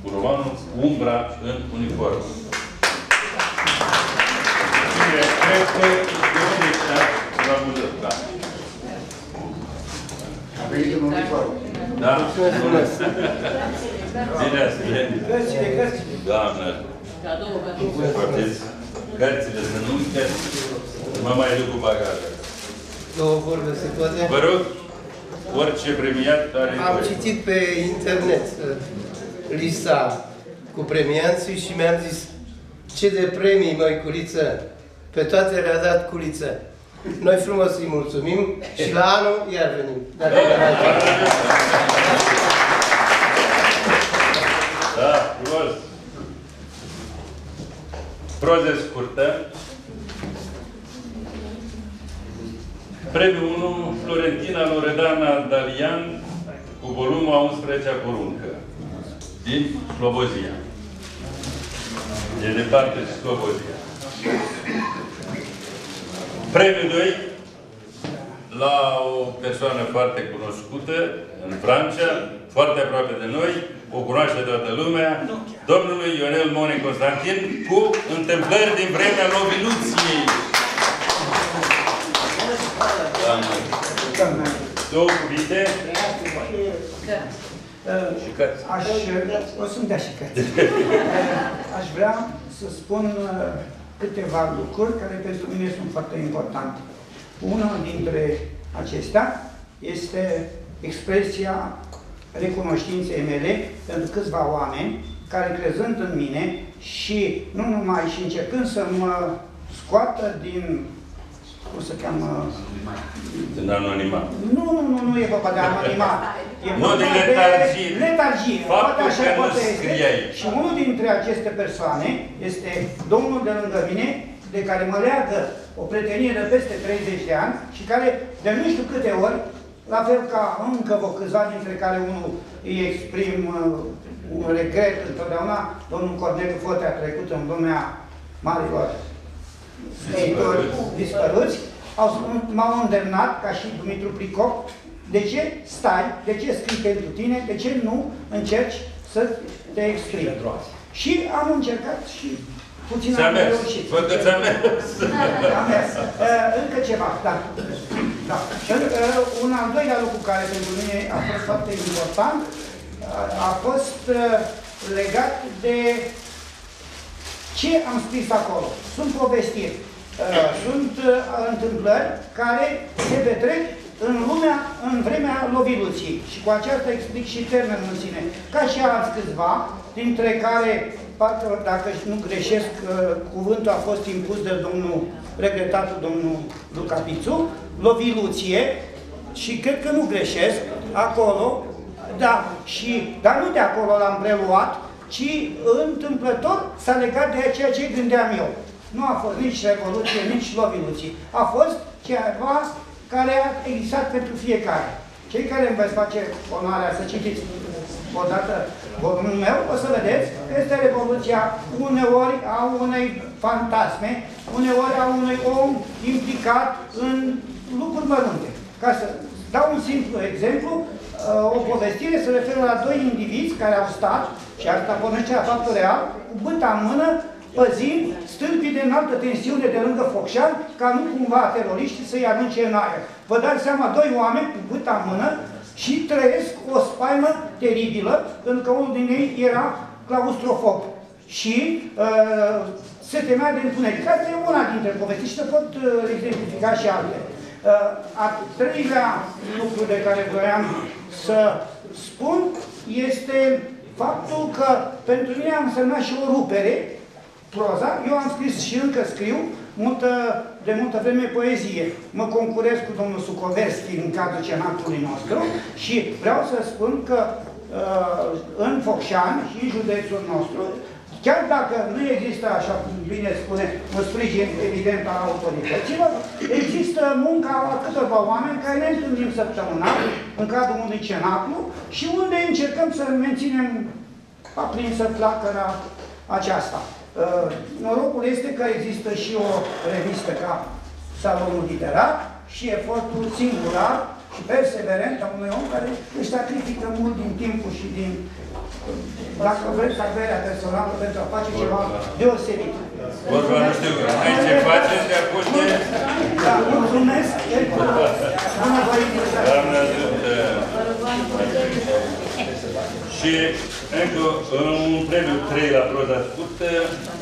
cu romanul Umbra în uniformă. Cine cred că de unde ăștia la muză, da. A venit în uniformă. Da? Bine ați venit. Doamnă, poftiți. Cărțile să nu uitați. Mă mai duc cu bagajul. Două vorbe se poate? Vă rog, orice premiat are... Am citit pe internet uh, lista cu premianții și mi-am zis ce de premii, măiculiță, pe toate le-a dat culiță. Noi frumos îi mulțumim și la anul iar venim. Dacă ne mai Da, frumos. Proză scurtă. Premiul 1, Florentina Loredana Dalian, cu volumul a 11-a poruncă, din Slobozia. E departe de Slobozia. Premiul 2, la o persoană foarte cunoscută în Franța, foarte aproape de noi, o cunoaște toată lumea, domnului Ionel Mone Constantin, cu întâmplări din vremea Loviluției. Doamne. Două cuvinte. Cărți. Și cărți. Aș, o să-mi dea și cărți. Aș vrea să spun uh, câteva lucruri care pentru mine sunt foarte importante. Una dintre acestea este expresia recunoștinței mele pentru câțiva oameni care crezând în mine și nu numai și încercând să mă scoată din, cum se cheamă, În anonimat. nu, nu, nu, nu e vorba de anonimat. E Nu, vorba de letargie. letargie. Faptul Poate așa că nu poate este. scriai. Și unul dintre aceste persoane este domnul de lângă mine, de care mă leagă o prietenie de peste 30 de ani și care de nu știu câte ori, la fel ca încă vă câțiva dintre care unul îi exprim uh, un regret întotdeauna, domnul Corneliu Fote a trecut în lumea marilor scriitori dispăruți, au spus- m-au îndemnat, ca și Dumitru Pricop, de ce stai, de ce scrii pentru tine, de ce nu încerci să te exprimi. Și am încercat și puțin Ți-a am mers. reușit. Văd că ți-a mers. Am mers. Uh, încă ceva, da. da. În- uh, un al doilea lucru care pentru mine a fost foarte important uh, a fost uh, legat de ce am scris acolo. Sunt povestiri, uh, sunt uh, întâmplări care se petrec în lumea, în vremea loviluții. Și cu aceasta explic și termenul în sine. Ca și alți câțiva, dintre care, parcă, dacă nu greșesc, uh, cuvântul a fost impus de domnul, regretatul domnul Luca Pițu, loviluție, și cred că nu greșesc, acolo, da, și, dar nu de acolo l-am preluat, ci întâmplător s-a legat de ceea ce gândeam eu. Nu a fost nici revoluție, nici loviluție. A fost ceva care a existat pentru fiecare. Cei care îmi veți face onoarea să citiți odată volumul meu, o să vedeți că este revoluția uneori a unei fantasme, uneori a unui om implicat în lucruri mărunte. Ca să dau un simplu exemplu, uh, o povestire se referă la doi indivizi care au stat, și asta pornește la faptul real, cu bâta în mână, păzind stâlpii de înaltă tensiune de lângă Focșan, ca nu cumva teroriștii să-i arunce în aer. Vă dați seama, doi oameni cu bâta în mână și trăiesc o spaimă teribilă, pentru că unul din ei era claustrofob. Și uh, se temea de întuneric. Asta e una dintre povesti și se pot uh, exemplifica și alte. Uh, a treilea lucru de care vreau să spun este faptul că pentru mine a însemnat și o rupere, proza. Eu am scris și încă scriu multă, de multă vreme poezie. Mă concurez cu domnul Sucoverski în cadrul cenatului nostru și vreau să spun că uh, în Focșani și în județul nostru, chiar dacă nu există, așa cum bine spune, un sprijin evident al autorităților, există munca a câteva oameni care ne întâlnim săptămânal în cadrul unui cenaclu și unde încercăm să menținem aprinsă flacăra aceasta. Uh, Norocul este că există și o revistă ca Salonul Literar și efortul singular și perseverent a unui om care își sacrifică mult din timpul și din, uh, dacă vreți, averea personală pentru a face ceva deosebit. Vorba nu știu, ai ce faceți de acum de... Da, mulțumesc pentru bună voință. Doamne ajută! Și încă un premiu 3 la proza scurtă,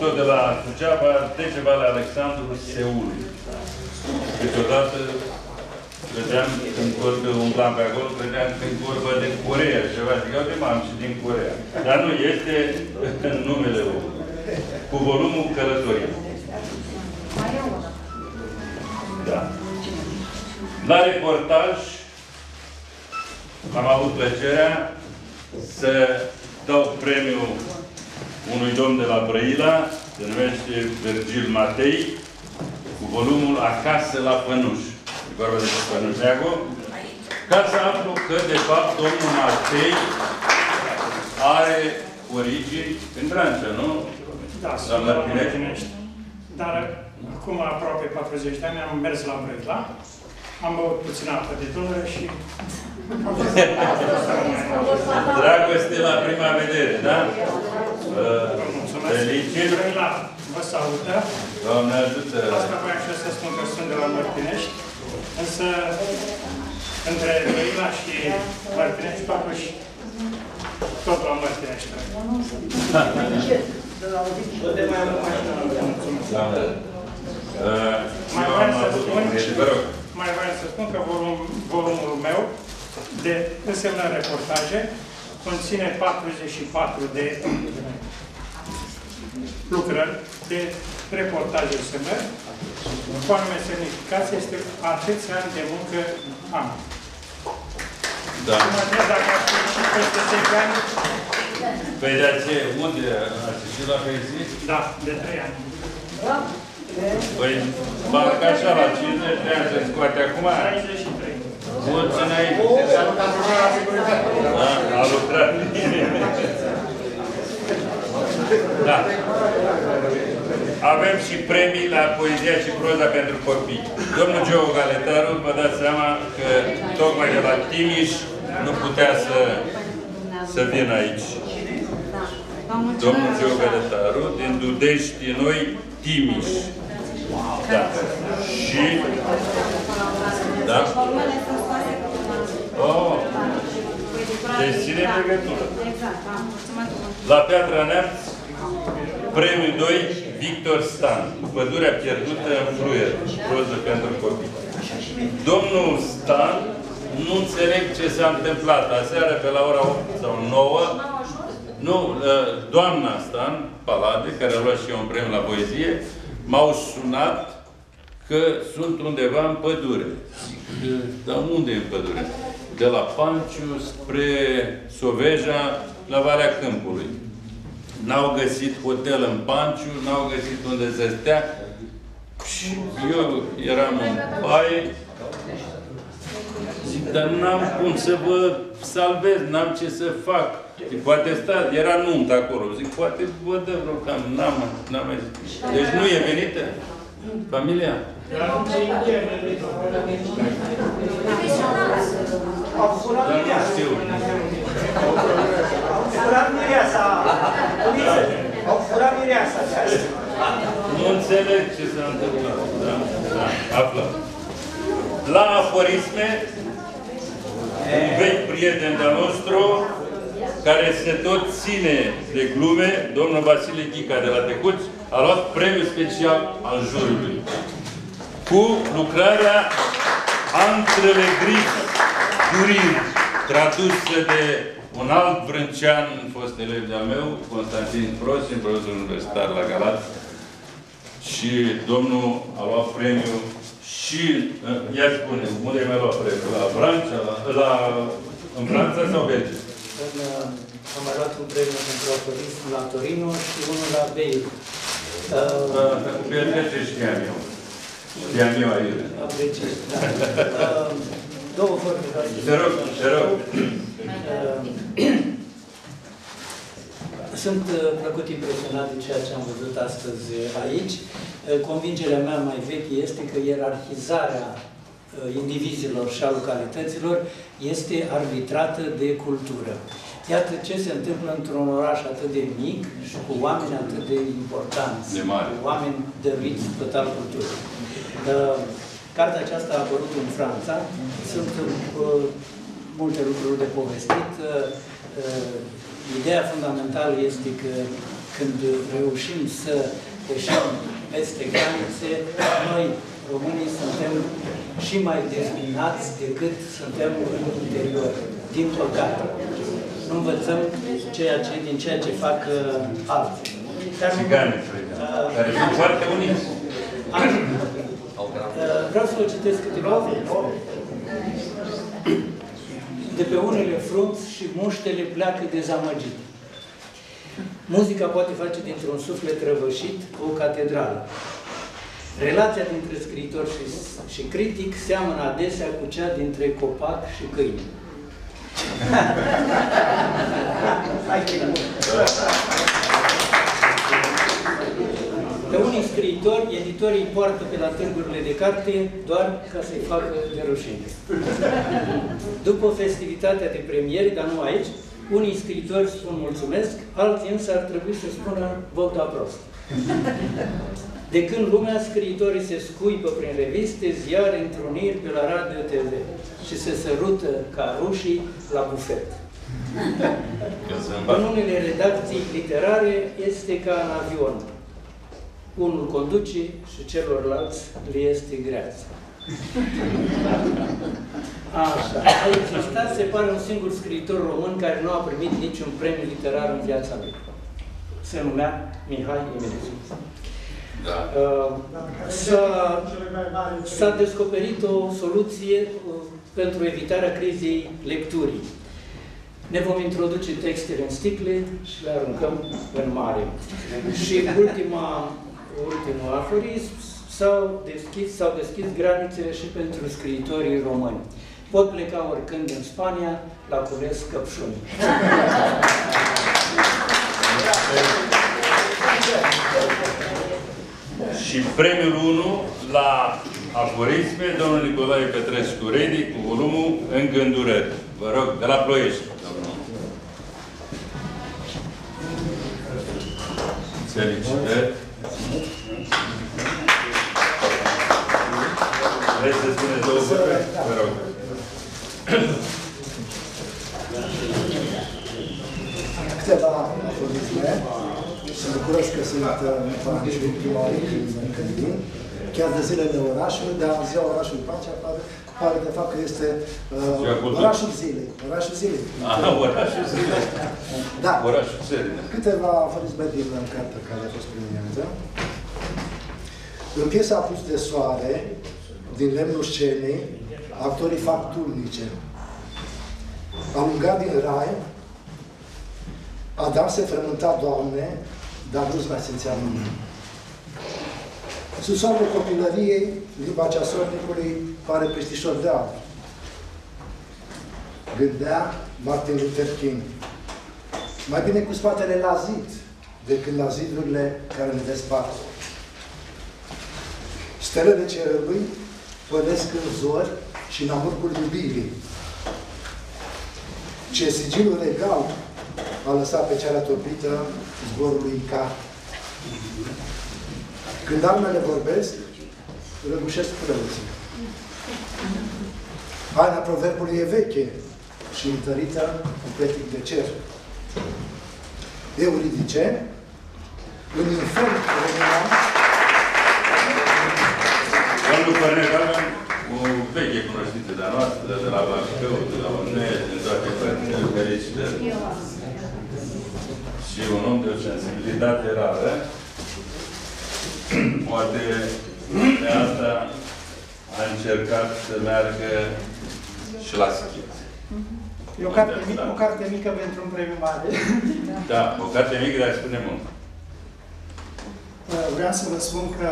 tot de la Suceava, Deceva la Alexandru Seul. Câteodată credeam când vorbe umblam pe acolo, credeam că e vorba de Corea, ceva, zic, uite, m-am și din Corea. Dar nu, este în numele omului. Cu volumul Călătorie. Da. La reportaj am avut plăcerea să dau premiul unui domn de la Brăila, se numește Virgil Matei, cu volumul Acasă la Pănuș. E vorba de Pănuș Neagu. Ca să aflu că, de fapt, domnul Matei are origini în Drancea, nu? Da, La sunt la Mărtinești. Mărtinești. Dar acum aproape 40 de ani am mers la Brăila, am băut puțin apă de Dunăre și... Dragoste la prima vedere, da? Vă mulțumesc. Felicit. Brăila vă salută. Doamne ajută! Asta voiam și eu să spun că sunt de la Mărtinești, însă între Brăila și Mărtinești, totuși tot la Mărtinești. Da. Mai Eu vreau am să avut spun, un prieten, vă rog. mai vreau să spun că volum, volumul meu de însemnări reportaje conține 44 de lucrări de reportaje însemnări cu anume semnificație este atâția ani de muncă am. Da. Mă întreb dacă ar fi și peste 10 ani? Păi de aceea, unde ați ieșit la poezie? Da, de 3 ani. Păi, parcă așa, la 50 de ani se scoate acum. 63. Mulți înainte. Da, a lucrat. Da. Avem și premii la poezia și proza pentru copii. Domnul Geo Galetaru, vă dați seama că tocmai de la Timiș nu putea să, să vină aici. Domnul Geo Galetaru, din Dudești noi, Timiș. Da. Și... Da? Formele sunt scoase cu Oh. editura Deci ține da. legătură. Exact, da. Mulțumesc mult. La Piatra Neamț, premiul 2, Victor Stan, Pădurea pierdută în fluier, proză pentru copii. Domnul Stan, nu înțeleg ce s-a întâmplat. Aseară, pe la ora 8 sau 9, nu, ă, doamna Stan, Palade, care a luat și eu un premiu la poezie, m-au sunat că sunt undeva în pădure. Zic, dar unde e în pădure? De la Panciu spre Soveja, la Valea Câmpului. N-au găsit hotel în Panciu, n-au găsit unde să stea. Și eu eram în baie, zic, dar n-am cum să vă salvez, n-am ce să fac. Zic, poate sta, era nuntă acolo. Zic, poate vă dă vreo cam, n-am, n-am mai zis. Deci nu e venită? Familia? Au furat Dar nu mireasa. știu. Au furat mireasa. Au furat mireasa de asta. Nu înțeleg ce s-a întâmplat. Da? Da. Aflăm. La aforisme, un vechi prieten de-al nostru, care se tot ține de glume, domnul Vasile Ghica de la Tecuți, a luat premiul special al jurului. Cu lucrarea Antrele Gris Durin, tradusă de un alt vrâncean, fost elev de-al meu, Constantin Prosin, profesor universitar la Galați, și domnul a luat premiul și, uh, ia spune, unde ai mai luat premiul? La Franța? La, la, în Franța sau Belgia? În, uh, am mai luat un premiu pentru autorism la Torino și unul la Beirut. Da, Asta cu Belgia știam eu. Știam eu aici. Apreciez, da. Uh, Două vorbe vreau să Te rog, te rog. Uh, Sunt uh, plăcut impresionat de ceea ce am văzut astăzi aici. Uh, Convingerea mea mai veche este că ierarhizarea uh, indivizilor și a localităților este arbitrată de cultură. Iată ce se întâmplă într-un oraș atât de mic și cu oameni atât de importanți, De mari. cu oameni dăruiți total culturii. Uh, Cartea aceasta a apărut în Franța. Sunt uh, multe lucruri de povestit. Uh, uh, ideea fundamentală este că când reușim să ieșim peste granițe, noi, românii, suntem și mai dezbinați decât suntem în interior, din păcate. Nu învățăm ceea ce, din ceea ce fac uh, alții. Dar nu- Țigani, Uh, care sunt foarte uniți. Uh, Vreau să vă citesc câteva de pe unele frunți și muștele pleacă dezamăgite. Muzica poate face dintr-un suflet răvășit o catedrală. Relația dintre scriitor și, și critic seamănă adesea cu cea dintre copac și câine. Hai că e bun. Pe unii scriitori, editorii îi poartă pe la târgurile de carte doar ca să-i facă de rușine. După festivitatea de premiere, dar nu aici, unii scriitori spun mulțumesc, alții însă ar trebui să spună vă da prost. De când lumea scriitorii se scuipă prin reviste, ziare, întruniri pe la radio TV și se sărută ca rușii la bufet. În unele redacții literare este ca în avion. Unul conduce și celorlalți le este greață. Așa. A existat, se pare, un singur scriitor român care nu a primit niciun premiu literar în viața lui. Se numea Mihai Eminescu. Da. Uh, s-a- S-a descoperit o soluție uh, pentru evitarea crizei lecturii. Ne vom introduce textele în sticle și le aruncăm în mare. Și ultima, ultimul aforism, s-au deschis, s-au deschis granițele și pentru scriitorii români. Pot pleca oricând în Spania la cules căpșuni. Și premiul 1 la aforisme, domnul Nicolae Petrescu Redi, cu volumul Îngândurări. Vă rog, de la Ploiești, domnul. Felicitări. Vreți să spuneți două vorbe? Vă rog. câteva aforisme. Sunt bucuros că sunt uh, Panciu, prima oară când când vin, chiar de zilele orașului, dar ziua orașului Pancea pare, pare de fapt că este uh, Ziua culturii. orașul zilei. Orașul zilei. Aha, orașul zilei. Da. Orașul serii. Câteva aforisme din uh, cartea care a fost premiată. În piesa Apus de soare, din lemnul scenei, actorii fac turnice. Alungat din rai, Adam se frământa, Doamne, dar nu-ți mai simțea nimeni. Sub soarele copilăriei, limba ceasornicului pare peștișor de aur. Gândea Martin Luther King. Mai bine cu spatele la zid decât la zidurile care ne despart. Stelele cerului pălesc în zori și în amurgul iubirii. Ce sigilul regal a lăsat pe cea topită zborului Icar. Când armele vorbesc, răgușesc preoții. Haina proverbului e veche și întărită cu petic de cer. Euridice, în infern româna, Domnul Cornel, avem o veche cunoștință de-a noastră, de la Bacău, de la UNED, din toate părțile, felicitări. Și un om de o sensibilitate rară. Poate de asta a încercat să meargă și la schimb. E o carte, mică, o carte mică pentru un premiu mare. Da, o carte mică, dar spune mult. Uh, Vreau să vă spun că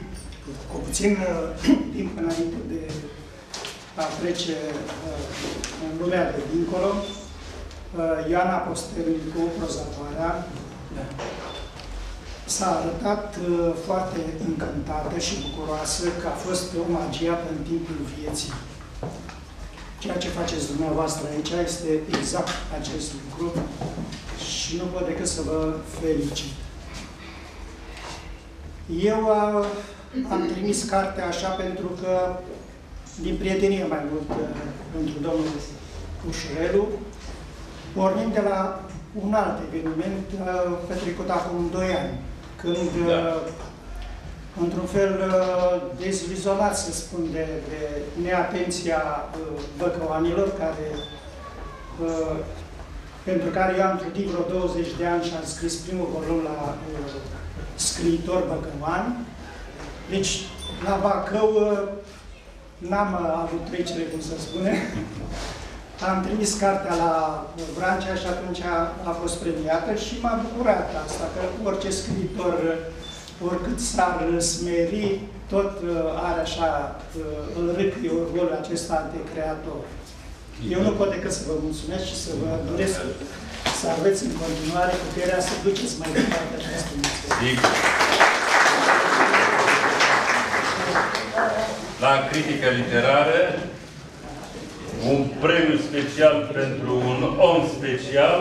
cu puțin uh, timp înainte de a trece uh, în lumea de dincolo, uh, Ioana Postelnicu, prozatoarea, s-a arătat uh, foarte încântată și bucuroasă că a fost omagiată în timpul vieții. Ceea ce faceți dumneavoastră aici este exact acest lucru și nu pot decât să vă felicit. Eu uh, am trimis cartea așa pentru că, din prietenie mai mult uh, pentru domnul Ușurelu, pornim de la un alt eveniment uh, petrecut acum 2 ani, când, uh, într-un fel uh, dezvizionat, să spun, de, de neatenția uh, băcăoanilor, care, uh, pentru care eu am trudit vreo 20 de ani și am scris primul volum la uh, scriitor băcăoan. Deci, la Bacău uh, n-am uh, avut trecere, cum să spune. Am trimis cartea la Vrancea și atunci a, a fost premiată și m-a bucurat asta, că orice scriitor, uh, oricât s-ar smeri, tot uh, are așa, uh, îl râcâie orgolul acesta de creator. Eu nu pot decât să vă mulțumesc și să vă doresc să aveți în continuare puterea să duceți mai departe această mulțumesc. Sigur. La critică literară, un premiu special pentru un om special,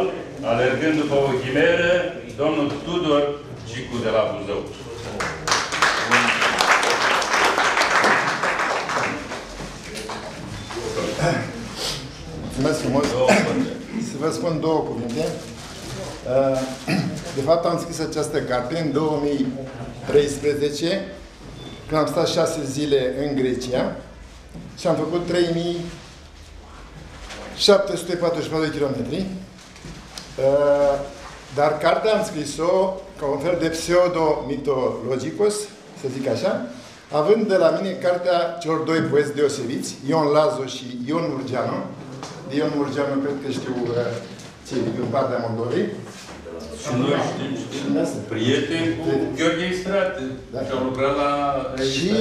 alergând după o chimeră, domnul Tudor Cicu de la Buzău. Mulțumesc frumos. Să vă spun două cuvinte. Eh, de fapt, am scris această carte în 2013, când am stat șase zile în Grecia și am făcut 3000 3744 de kilometri. Uh, Dar cartea am scris-o ca un fel de pseudo-mitologicos, să zic așa, având de la mine cartea celor doi poeți deosebiți, Ion Lazo și Ion Murgeanu. De Ion Murgeanu cred că știu uh, cei din partea Moldovei. Și noi știm, știm, prieteni cu Gheorghe Istrate, și au lucrat la Și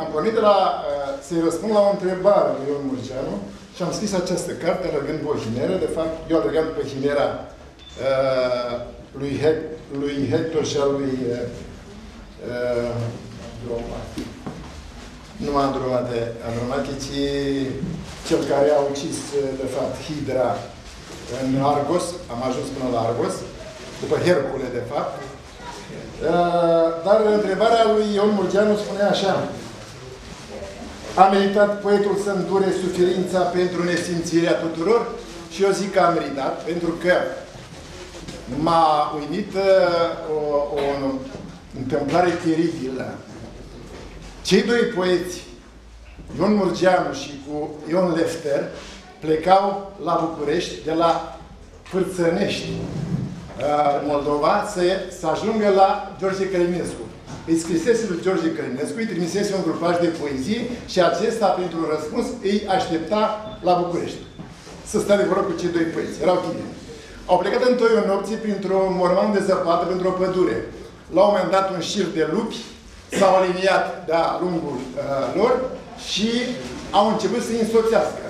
am pornit de la, uh, să-i răspund la o întrebare lui Ion Murgeanu și am scris această carte alergând pe o himeră. De fapt, eu alergam pe himera uh, lui, Hec, lui Hector și a lui uh, nu Andromate, Andromate, ci cel care a ucis, de fapt, Hidra în Argos, am ajuns până la Argos, după Hercule, de fapt. Uh, Dar întrebarea lui Ion Murgeanu spune așa. A meritat poetul să îndure suferința pentru nesimțirea tuturor? Și eu zic că a meritat, pentru că m-a uimit uh, o, o întâmplare teribilă. Cei doi poeți, Ion Murgeanu și cu Ion Lefter, plecau la București de la Fârțănești, uh, Moldova, să, să ajungă la George Călinescu. Îi scrisese lui George Călinescu, îi trimisese un grupaj de poezie și acesta, pentru un răspuns, îi aștepta la București. Să stea de vorbă cu cei doi poeți. Erau tineri. Au plecat în toiul nopții printr-un morman de zăpadă, printr-o pădure. La un moment dat, un șir de lupi s-au aliniat de-a lungul uh, lor și au început să-i însoțească.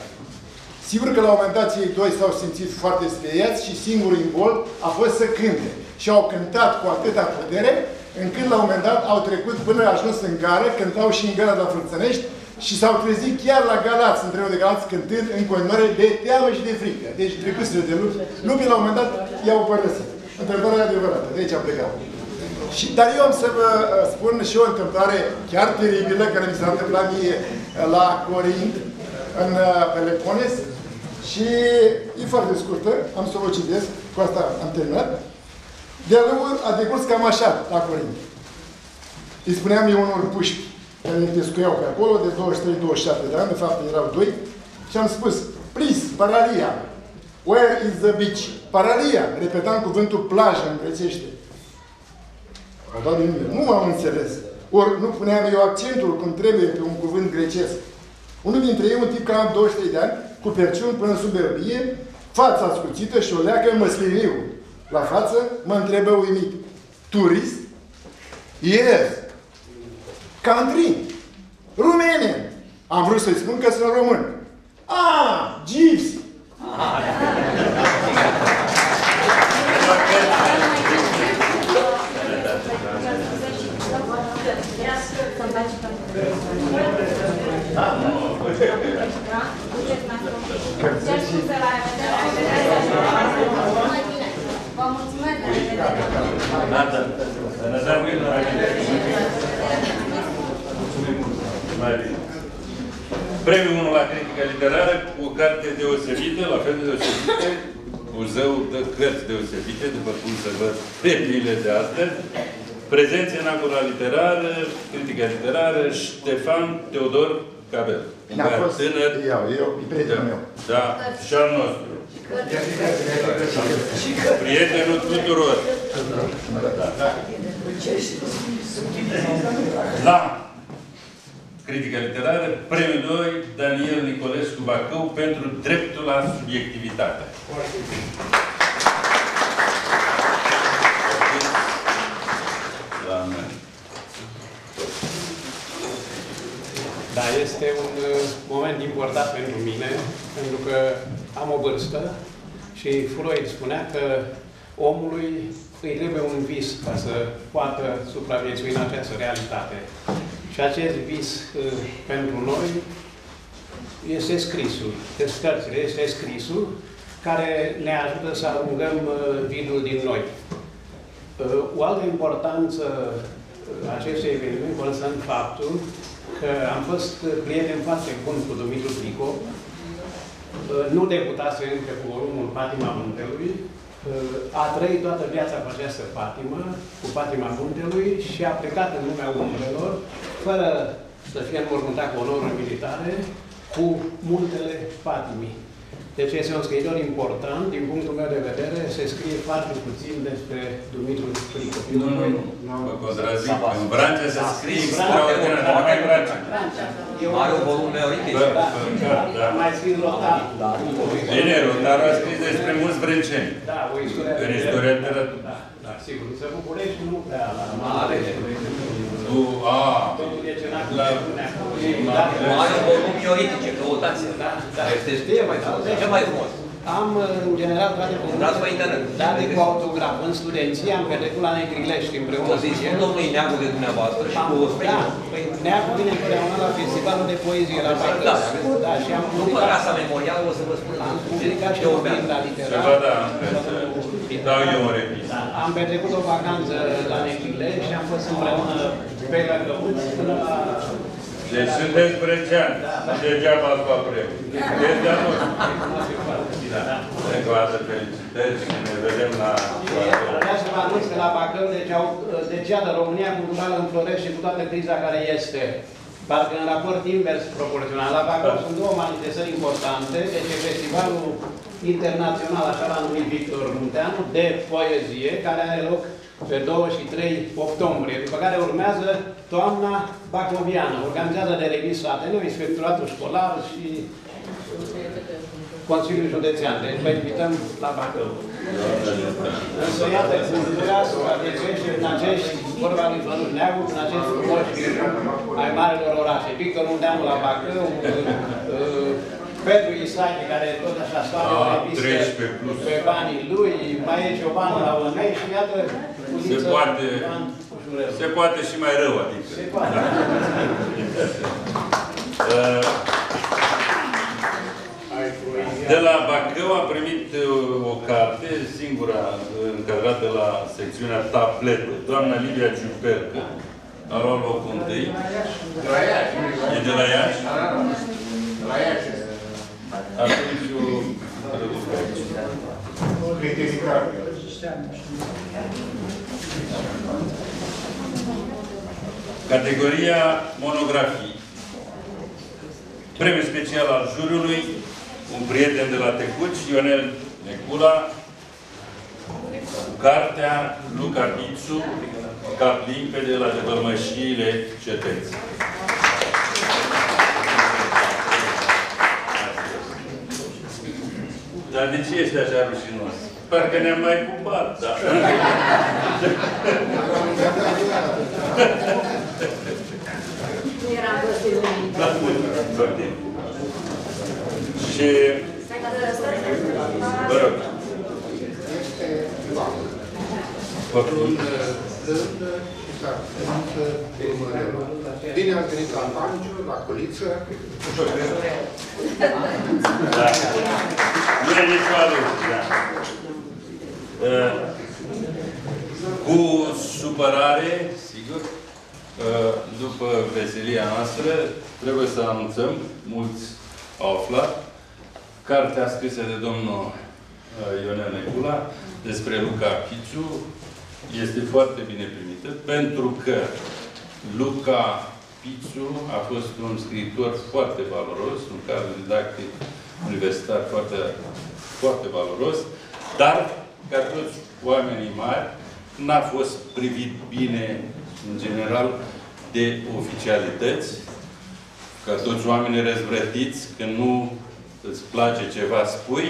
Sigur că la un moment dat cei doi s-au simțit foarte speriați și singurul imbol a fost să cânte. Și au cântat cu atâta putere, încât la un moment dat au trecut până a ajuns în gară, cântau și în gara de la Frățănești și s-au trezit chiar la Galați, între de Galați, cântând în continuare de teamă și de frică. Deci trecuseră de lupi, lupii la un moment dat i-au părăsit. Întrebarea e adevărată, de aici am plecat. Și, dar eu am să vă uh, spun și o întâmplare chiar teribilă care mi s-a întâmplat mie uh, la Corint, în uh, Pelopones, și e foarte scurtă, am să vă citesc, cu asta am terminat. Dialogul a decurs cam așa la Corint. Îi spuneam eu unor puști care ne pescuiau pe acolo, de 23-27 de ani, de fapt erau doi, și am spus, please, paralia, where is the beach? Paralia, repetam cuvântul plajă în grecește. Au dat din mine. Nu am înțeles. Ori nu puneam eu accentul cum trebuie pe un cuvânt grecesc. Unul dintre ei, un tip cam 23 de ani, cu perciuni până sub berbie, fața ascuțită și o leacă măsliniu. La față mă întrebă uimit. Turist? Yes. Country? Romanian. Am vrut să-i spun că sunt român. Ah, gypsy. Vă mulțumesc, la revedere! Nata, sănătate, mai bine. Mulțumim mult. Mai bine. Premiul 1 la critică literară cu o carte deosebită, la fel de deosebită, Muzeu de cărți deosebite, după cum se văd premiile de astăzi. Prezență în agora literară, critică literară, Ștefan Teodor Cabel. Un Ne-a băiat fost, tânăr. eu, eu, e prietenul meu. Da, și al nostru. Prietenul tuturor. Da. La critică literară, premiul 2, Daniel Nicolescu Bacău pentru dreptul la subiectivitate. La noi. Da, este un uh, moment important pentru mine, pentru că am o vârstă și Freud spunea că omului îi trebuie un vis ca să poată supraviețui în această realitate. Și acest vis uh, pentru noi este scrisul, este cărțile, este scrisul care ne ajută să alungăm uh, vidul din noi. Uh, O altă importanță uh, acestui eveniment constă în faptul că am fost prieten foarte bun cu Dumitru Pico uh, nu debutase încă cu volumul Patima Muntelui, uh, a trăit toată viața cu această patimă, cu patima Muntelui și a plecat în lumea umbrelor, fără să fie înmormântat cu onoruri militare, cu muntele patimii. Deci este un scriitor important, din punctul meu de vedere, se scrie foarte puțin despre Dumitru Strică. Nu, nu, nu. Vă contrazic. În Vrancea se scrie extraordinar, dar numai în Vrancea. Are un volum meoritic. Bă, bă, da, da. Mai scris rotar. Bine, Rotarul a scris despre mulți vrânceni. Da, o istorie În istoria literaturii. Da, da, sigur. Să București nu prea la Are. Tu, a, Totul e cenat la... Are un volum meoritic, căutați. Da, da. Este știe mai mult. Ce mai frumos? Am, în general, toate Dați pe internet. date cu autograf. În studenție am petrecut la Negrilești împreună O să-i spun domnului Neagu de dumneavoastră și Am, cu da, păi Neagu vine întotdeauna la festivalul de poezie la Bacău. Da, Da, și am După publicat, casa memorială o să vă spun am publicat și ce un urmează. film la Se literar. va da, dau eu un repis. Da, am petrecut o vacanță la Negrile și am fost împreună pe la Căuți până la... Deci sunteți brânceani. Degeaba ați luat premiu. Deci de-a nostru. Da. Încă o dată felicitări și ne vedem la... Vreau să vă anunț că la Bacău, deci, au, deci iată, România culturală înflorește cu toată criza care este. Parcă în raport invers proporțional. La Bacău sunt două manifestări importante. Deci e Festivalul Internațional, așa l-a numit Victor Munteanu, de poezie, care are loc pe 2 și 3 octombrie, după care urmează toamna bacoviană, organizată de revista Ateneu, Inspectoratul Școlar și Consiliul Județean. Deci vă invităm la Bacău. Însă, iată, cultura supraviețuiește în acești, vorba lui Vănuș Neagu, în acești frumoși ai marilor orașe. Victor Mundeanu la Bacău, uh, Petru Isache, care tot așa scoate o Ah, revistă 13 plus. pe banii lui, mai e Ciobanu la Unei și iată, Se Uliță poate, Ioan Ușurel. se poate și mai rău, adică. Se poate. Uh, De la Bacău a primit uh, o carte, singura uh, încadrată la secțiunea tabletă, doamna Livia Ciupercă. A luat locul întâi. De la Iași. E de la Iași? De la Iași. Atunci o traduc aici. Critificare. Categoria monografii. Premiu special al juriului, un prieten de la Tecuci, Ionel Necula, cu cartea Luca Pițu, Cap limpede la depălmășiile cetății. Dar de ce ești așa rușinos? Parcă ne-am mai pupat, da. Nu era găsit Da, bun, foarte. Și, vă rog, Un rând și s-a urmărelor. Bine ați venit la Panciu, la Culiță. da. Nu e nicio aluzie, da. Uh, Cu supărare, sigur, uh, după veselia noastră, trebuie să anunțăm, mulți au aflat, cartea scrisă de domnul uh, Ionel Necula despre Luca Piciu este foarte bine primită, pentru că Luca Piciu a fost un scriitor foarte valoros, un cadru didactic universitar foarte, foarte valoros, dar, ca toți oamenii mari, n-a fost privit bine, în general, de oficialități, ca toți oamenii răzvrătiți, când nu îți place ceva, spui,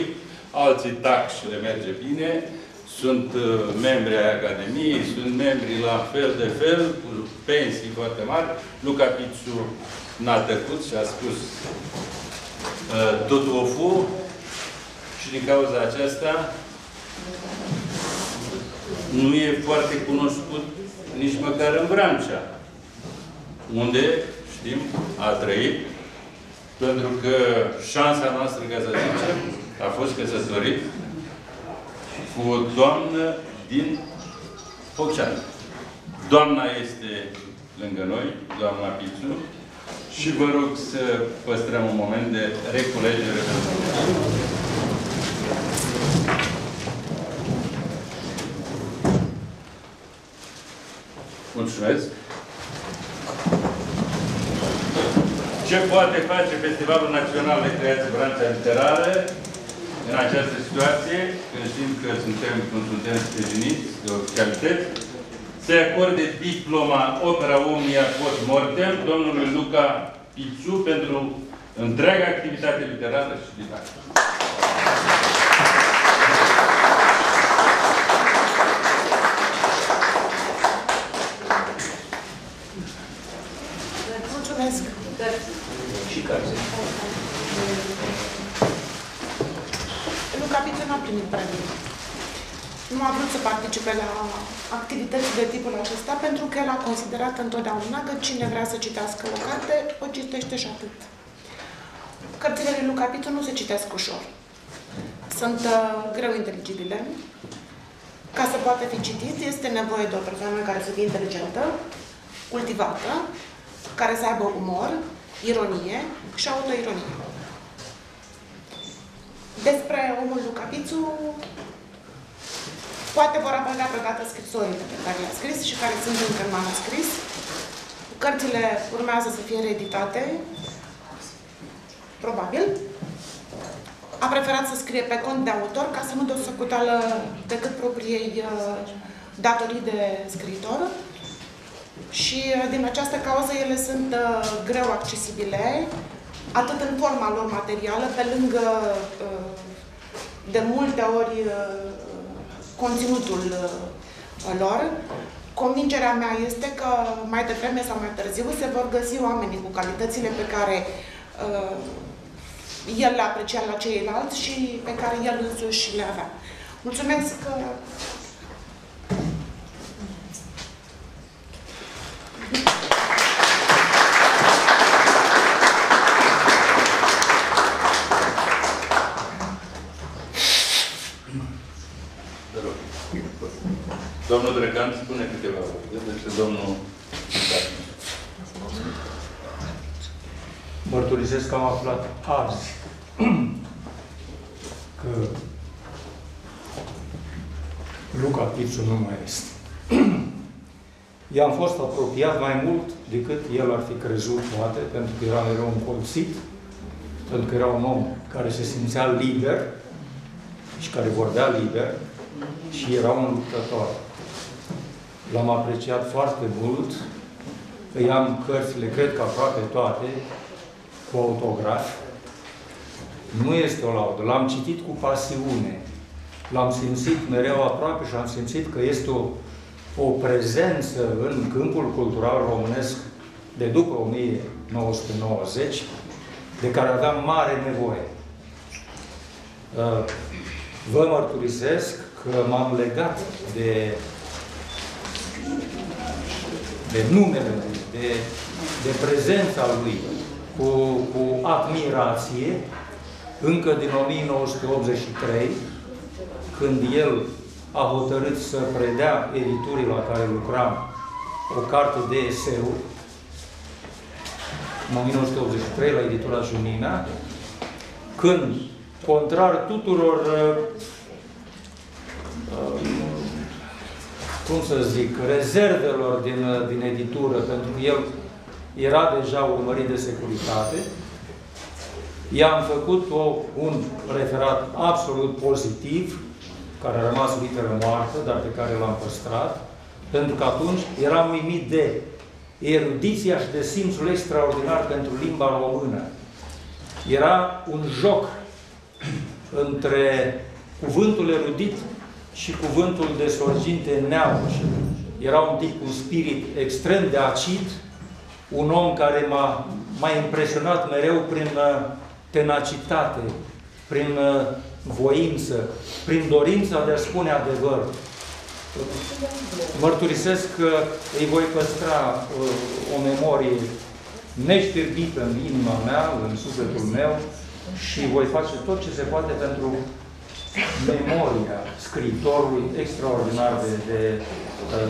alții tac și le merge bine, sunt uh, membri ai Academiei, sunt membri la fel de fel, cu pensii foarte mari. Luca Pițu n-a tăcut și a spus uh, tot o fu și din cauza aceasta nu e foarte cunoscut nici măcar în Vrancea, unde, știm, a trăit, pentru că șansa noastră, ca să zicem, a fost căsătorit cu o doamnă din Focșani. Doamna este lângă noi, doamna Pițu, Și vă rog să păstrăm un moment de reculegere. Pentru Mulțumesc. Ce poate face Festivalul Național de Creație Branța Literară în această situație, când știm că suntem, cum suntem sprijiniți de oficialități, se acorde diploma Opera Omnia Post Mortem domnului Luca Pițu pentru întreaga activitate literară și didactică. Mulțumesc. Și cărți. Luca Pițu nu a primit premiul. Nu a vrut să participe la activități de tipul acesta pentru că el a considerat întotdeauna că cine vrea să citească o carte, o citește și atât. Cărțile lui Luca Pițu nu se citesc ușor. Sunt uh, greu inteligibile. Ca să poată fi citit, este nevoie de o persoană care să fie inteligentă, cultivată, care să aibă umor, ironie și autoironie. Despre omul Luca Pițu, poate vor apărea pe dată scrisorile pe care le-a scris și care sunt încă în manuscris. Cărțile urmează să fie reeditate, probabil. A preferat să scrie pe cont de autor ca să nu dă o socoteală decât propriei uh, datorii de scriitor. Și uh, din această cauză ele sunt uh, greu accesibile, atât în forma lor materială, pe lângă uh, de multe ori uh, conținutul uh, lor. Convingerea mea este că mai devreme sau mai târziu se vor găsi oamenii cu calitățile pe care uh, el le aprecia la ceilalți și pe care el însuși le avea. Mulțumesc că Domnul Drăgan spune câteva vorbe despre domnul Mărturisesc că am aflat azi că Luca Pițu nu mai este. I-am fost apropiat mai mult decât el ar fi crezut, poate, pentru că era mereu încolțit, pentru că era un om care se simțea liber și care vorbea liber și era un luptător. L-am apreciat foarte mult, îi am cărțile, cred că aproape toate, cu autograf. Nu este o laudă. L-am citit cu pasiune. L-am simțit mereu aproape și am simțit că este o, o prezență în câmpul cultural românesc de după 1990, de care aveam mare nevoie. Uh, vă mărturisesc că m-am legat de, de numele lui, de, de prezența lui, cu, cu admirație, încă din 1983, când el a hotărât să predea editurii la care lucram o carte de eseuri, în 1983 la editura Junina, când, contrar tuturor uh, uh, cum să zic, rezervelor din, din editură, pentru că el era deja urmărit de securitate. I-am făcut o, un referat absolut pozitiv, care a rămas literă moartă, dar pe care l-am păstrat, pentru că atunci eram uimit de erudiția și de simțul extraordinar pentru limba română. Era un joc între cuvântul erudit și cuvântul de sorginte neamă. Era un tip cu spirit extrem de acid, un om care m-a, m-a impresionat mereu prin uh, tenacitate, prin uh, voință, prin dorința de a spune adevăr. Mărturisesc că îi voi păstra uh, o memorie neștirbită în inima mea, în sufletul meu și voi face tot ce se poate pentru memoria scriitorului extraordinar de, de,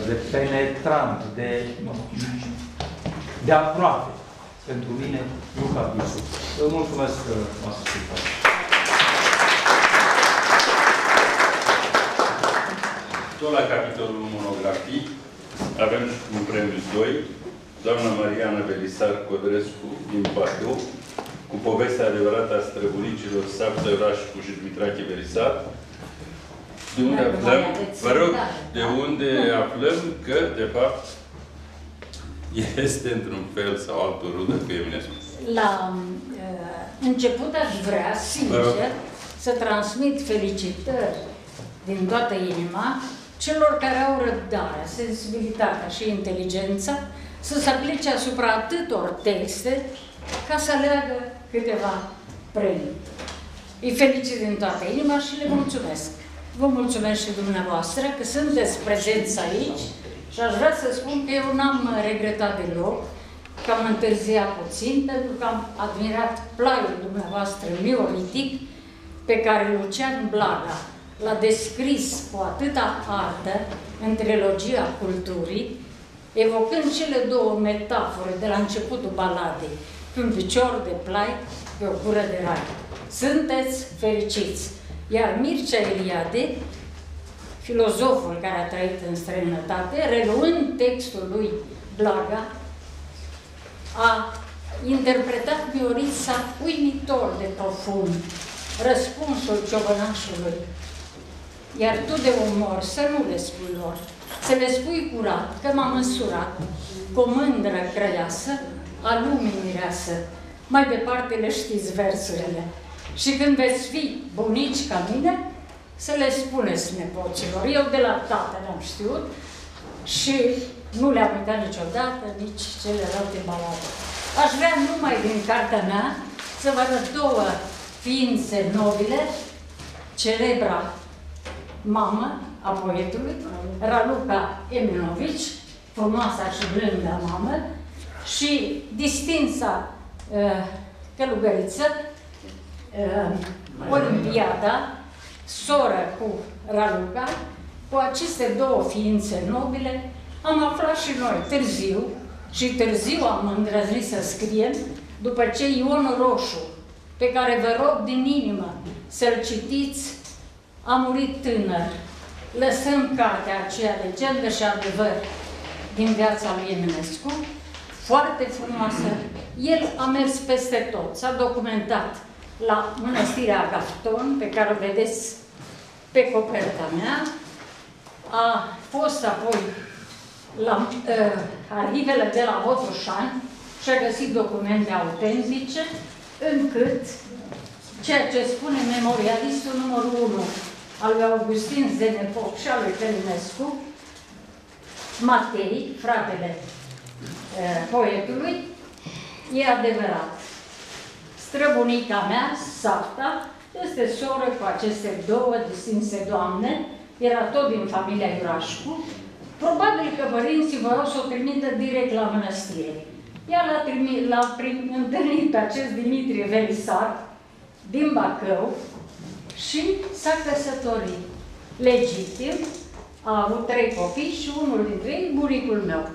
de penetrant, de de aproape. pentru mine, Luca Bisu. Vă mulțumesc că m-ați ascultat. Tot la capitolul monografii avem un premiu 2, doamna Mariana Belisar Codrescu din Bacău, cu povestea adevărată a străbunicilor Saptă Rașcu și Dumitrache Belisar. De unde aflăm, vă rog, de unde aflăm că, de fapt, este într-un fel sau altul rudă cu Eminescu. La uh, început aș vrea, sincer, să transmit felicitări din toată inima celor care au răbdarea, sensibilitatea și inteligența să se aplice asupra atâtor texte ca să aleagă câteva premii. Îi felicit din toată inima și le mulțumesc. Vă mulțumesc și dumneavoastră că sunteți prezenți aici și aș vrea să spun că eu n-am regretat deloc că am întârziat puțin, pentru că am admirat plaiul dumneavoastră mioritic pe care Lucian Blaga l-a descris cu atâta artă în trilogia culturii, evocând cele două metafore de la începutul baladei, pe un picior de plai, pe o gură de rai. Sunteți fericiți! Iar Mircea Eliade, filozoful care a trăit în străinătate, reluând textul lui Blaga, a interpretat Miorița uimitor de profund, răspunsul ciobănașului. Iar tu de umor să nu le spui lor, să le spui curat că m-am măsurat cu o mândră crăiasă a lumii mireasă. Mai departe le știți versurile. Și când veți fi bunici ca mine, să le spuneți nepoților. Eu de la tată le-am știut și nu le-am uitat niciodată, nici celelalte balade. Aș vrea numai din cartea mea să vă arăt două ființe nobile, celebra mamă a poetului, Raluca Eminovici, frumoasa și blândă mamă, și distinsa uh, călugăriță, uh, Olimpiada, soră cu Raluca, cu aceste două ființe nobile, am aflat și noi târziu, și târziu am îndrăznit să scriem, după ce Ion Roșu, pe care vă rog din inimă să-l citiți, a murit tânăr. Lăsăm cartea aceea, legendă și adevăr, din viața lui Eminescu, foarte frumoasă. El a mers peste tot, s-a documentat la Mănăstirea Agafton, pe care o vedeți pe coperta mea, a fost apoi la uh, arhivele de la Botoșani și a găsit documente autentice, încât ceea ce spune memorialistul numărul 1 al lui Augustin Zenepop și al lui Călinescu, Matei, fratele uh, poetului, e adevărat. Străbunica mea, Safta, este soră cu aceste două distinse doamne, era tot din familia Iurașcu, Probabil că părinții voiau să o trimită direct la mănăstire. Ea l-a, trimit, l-a întâlnit pe acest Dimitrie Velisar din Bacău și s-a căsătorit legitim, a avut trei copii și unul dintre ei, bunicul meu.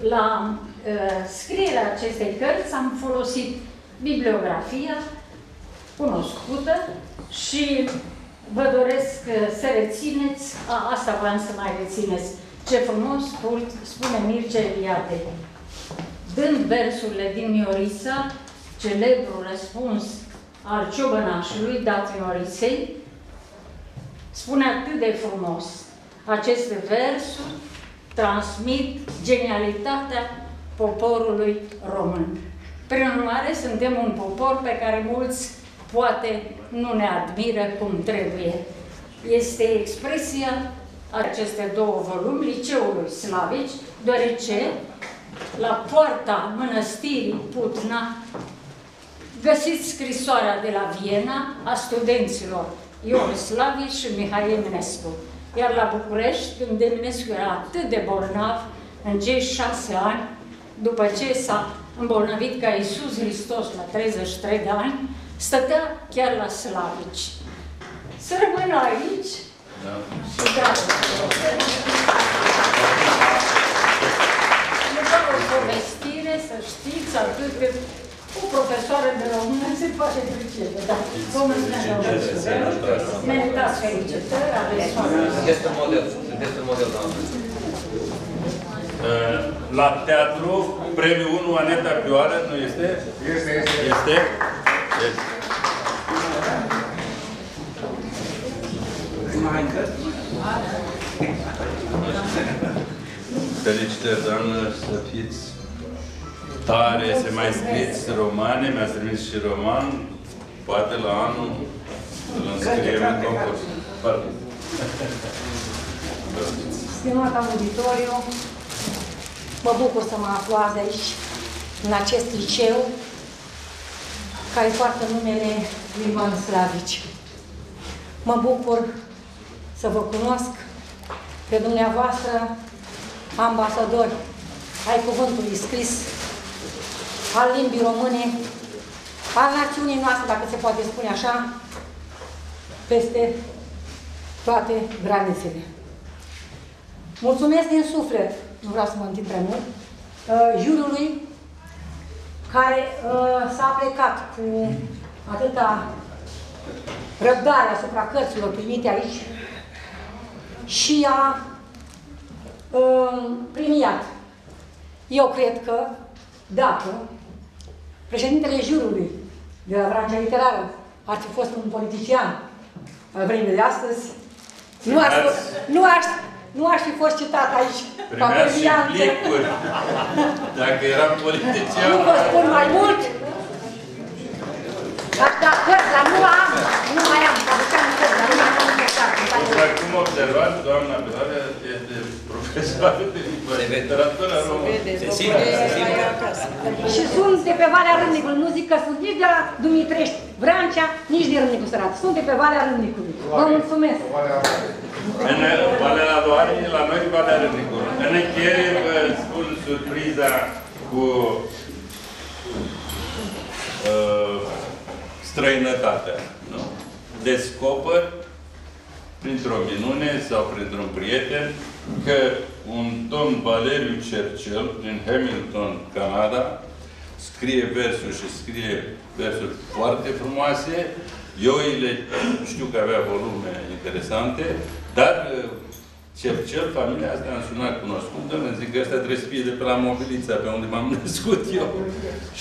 La uh, scrierea acestei cărți am folosit bibliografia cunoscută și vă doresc să rețineți, a, asta vreau să mai rețineți, ce frumos spune Mircea Eliade. Dând versurile din Miorisa, celebrul răspuns al ciobănașului dat Miorisei, spune atât de frumos. Aceste versuri transmit genialitatea poporului român. Prin urmare, suntem un popor pe care mulți poate nu ne admiră cum trebuie. Este expresia aceste două volumi, Liceului Slavici, deoarece la poarta mănăstirii Putna găsiți scrisoarea de la Viena a studenților Ion Slavici și Mihai Eminescu. Iar la București, când Eminescu era atât de bolnav, în cei șase ani, după ce s-a îmbolnăvit ca Iisus Hristos la 33 de ani, stătea chiar la Slavici. Să rămână aici da. Da. E doar o povestire, să știți, atât cred că o profesoară de română se poate pricepe, dar vă mulțumesc, Meritați felicitări, aveți foarte Sunteți un model, sunteți un model, doamnă. Uh, La teatru, premiul 1, Aneta Pioară, nu este? Este. Este? Este. Felicitări, doamnă, să fiți tare, să mai scrieți romane, mi-ați trimis și roman, poate la anul îl înscriem în concurs. Pardon. Stimat auditoriu, mă bucur să mă aflu azi aici, în acest liceu, care poartă numele lui Ivan Slavici. Mă bucur să vă cunosc pe dumneavoastră, ambasadori ai cuvântului scris, al limbii române, al națiunii noastre, dacă se poate spune așa, peste toate granițele. Mulțumesc din suflet, nu vreau să mă întind prea mult, uh, jurului care uh, s-a plecat cu atâta răbdare asupra cărților primite aici și a uh, premiat. Eu cred că, dacă președintele jurului de la branca literară ar fi fost un politician al vremii de astăzi, nu aș, nu aș, nu aș fi fost citat aici ca Primeați și brilliantă. plicuri. Dacă eram politician... Nu vă spun mai mult. Dar da, cărți, dar nu am, nu mai am, că aduceam cărți, dar nu mai am nicio carte. Dar cum observați, doamna Beoare este profesoară de limba literatură română. Se simte, se simte. Și sunt de pe Valea Râmnicului, nu zic că sunt nici de la Dumitrești, Vrancea, nici de Râmnicul Sărat. Sunt de pe Valea Râmnicului. Vă mulțumesc. În Valea Loare, la noi Valea Râmnicului. În încheiere vă spun surpriza cu uh, străinătatea. Nu? Descoper printr-o minune sau printr-un prieten că un domn Valeriu Cercel din Hamilton, Canada, scrie versuri și scrie versuri foarte frumoase. Eu îi le știu că avea volume interesante, dar uh, Cercel, familia asta am sunat cunoscută, îmi zic că ăsta trebuie să fie de pe la Mobilița, pe unde m-am născut eu.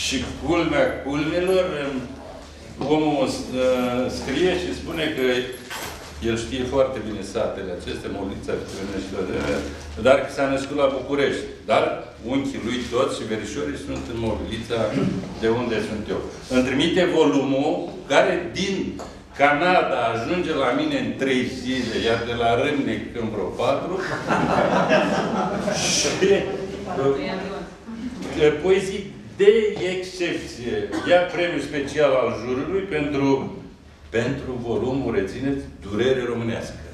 Și culmea culmelor, um, omul uh, scrie și spune că el știe foarte bine satele acestea, Mobilița, Pitevenea și toate, dar că s-a născut la București. Dar unchii lui toți și verișorii sunt în Mobilița, de unde sunt eu. Îmi trimite volumul care din Canada ajunge la mine în trei zile, iar de la Râmnic în vreo patru. și uh, poezii de excepție. Ia premiul special al jurului pentru, pentru volumul, rețineți, durere românească.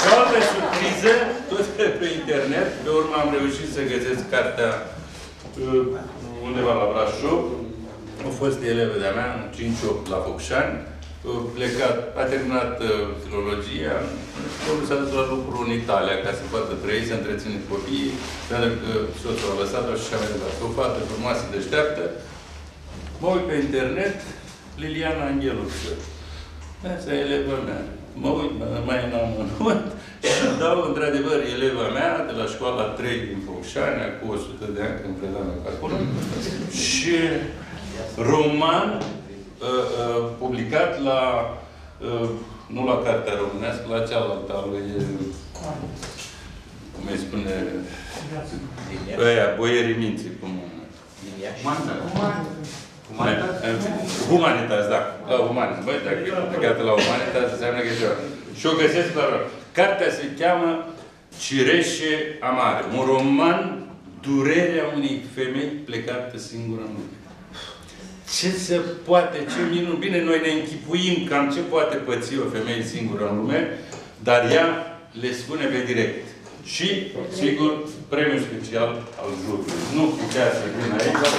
Și o altă surpriză, tot pe internet, pe urmă am reușit să găsesc cartea uh, undeva la Brașov. Au fost eleve de-a mea, în 5-8 la Focșani. Uh, Plecat, a terminat uh, filologia, omul s-a dus la lucru în Italia ca să poată trăi, să întreține copiii, pentru că soțul a lăsat-o și așa mai departe. O fată frumoasă, deșteaptă. Mă uit pe internet, Liliana Angheluță. Asta e eleva mea. Mă uit mai în amănunt și dau într-adevăr eleva mea de la școala 3 din Focșani, cu 100 de ani când predam eu pe acolo. Și roman uh, uh, publicat la, uh, nu la Cartea Românească, la cealaltă a lui, uh, cum îi spune, ăia, boierii minții, cum... Humanitas, da. La Humanitas. Băi, dacă e publicată la Humanitas, înseamnă că e ceva. Și o găsesc la rog. Cartea se cheamă Cireșe Amare. Un roman durerea unei femei plecată singură în lume. Ce se poate, ce minun. Bine, noi ne închipuim cam ce poate păți o femeie singură în lume, dar ea le spune pe direct. Și, sigur, premiul special al jurului. Nu putea să vină aici, dar...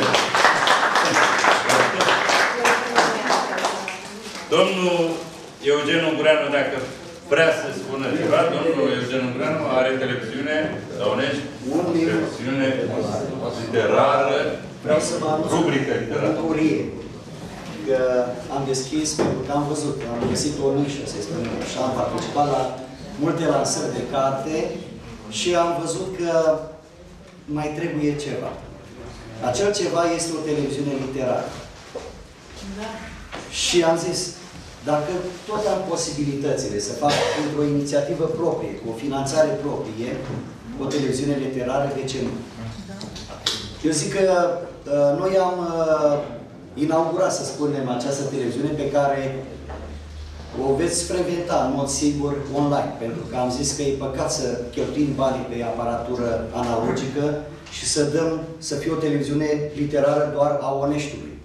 Domnul Eugen Ungureanu, dacă vrea să spună ceva, domnul Eugen Ungreanu are televiziune la Onești, televiziune literară, Vreau să vă anunț rubrică o literară. bucurie că am deschis, pentru că am văzut, am găsit o nișă, să spunem așa, am participat la multe lansări de carte și am văzut că mai trebuie ceva. Acel ceva este o televiziune literară. Și am zis, dacă tot am posibilitățile să fac într-o inițiativă proprie, cu o finanțare proprie, o televiziune literară, de ce nu? Eu zic că uh, noi am uh, inaugurat, să spunem, această televiziune pe care o veți frecventa în mod sigur online, pentru că am zis că e păcat să cheltuim banii pe aparatură analogică și să dăm, să fie o televiziune literară doar a Oneștiului.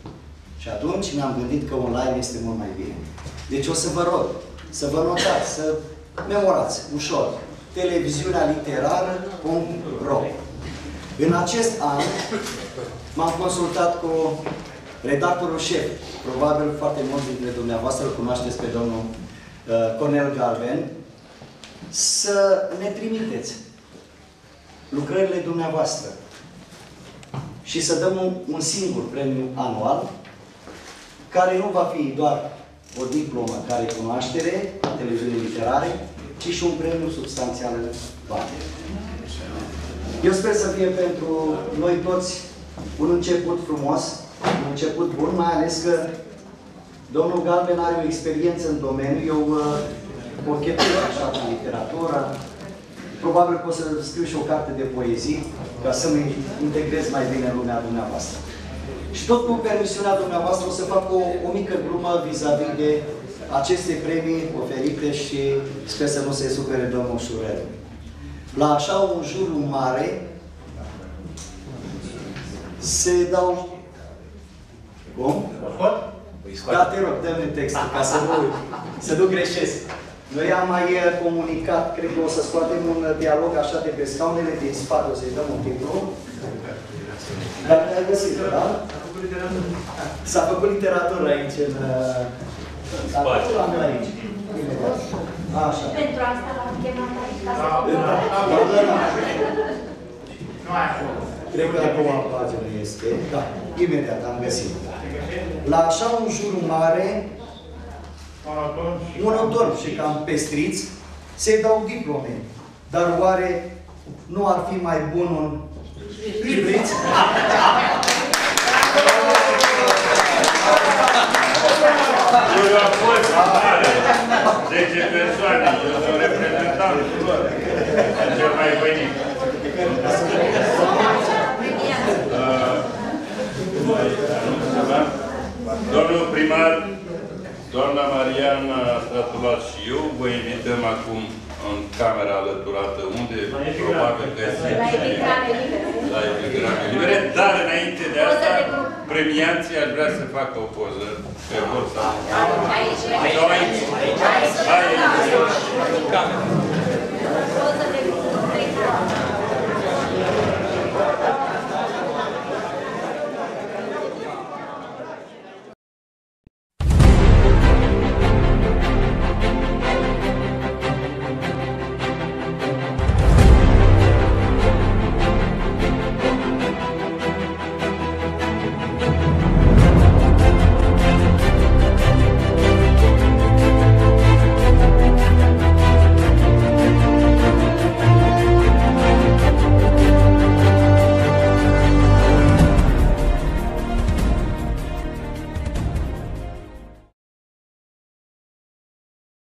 Și atunci ne-am gândit că online este mult mai bine. Deci o să vă rog să vă notați, să memorați ușor televiziunea literară.ro În acest an m-am consultat cu redactorul șef, probabil foarte mulți dintre dumneavoastră îl cunoașteți pe domnul uh, Cornel Galben, să ne trimiteți lucrările dumneavoastră și să dăm un, un singur premiu anual, care nu va fi doar o diplomă care cunoaștere a televiziunii literare, ci și un premiu substanțial în bani. Eu sper să fie pentru noi toți un început frumos, un început bun, mai ales că domnul Galben are o experiență în domeniu, eu uh, cochetez așa cu literatura, probabil că o să scriu și o carte de poezii, ca să-mi integrez mai bine în lumea dumneavoastră. Și tot cu permisiunea dumneavoastră o să fac o, o mică glumă vis-a-vis -vis de aceste premii oferite și sper să nu se supere domnul Șurel. La așa un juriu mare se dau... Cum? Da, te rog, dă-mi textul ca să nu, să nu greșesc. Noi am mai eh, comunicat, cred că o să scoatem un dialog așa de pe scaunele din spate, o să-i dăm un titlu. Dar ai găsit, da? S-a făcut literatură aici, în... eh, Acolo la noi aici. Imediat. Așa. Pentru asta l-am chemat aici, ca să Da, da, da, da. Cred că acum pagină este. Da, imediat am găsit. La așa un jur mare, monoton și cam pestriț, se dau diplome. Dar oare nu ar fi mai bun un șpriț? Eu am fost mare, 10 persoane, eu sunt reprezentantul lor, cel mai voinic. Uh, Domnul primar, doamna Mariana Stratulat și eu vă invităm acum în camera alăturată, unde probabil că La epicrame libere. la epigrame libere, dar înainte de asta, premianții ar vrea să facă o poză pe borsa. Aici, Sau aici. Aici. Poză de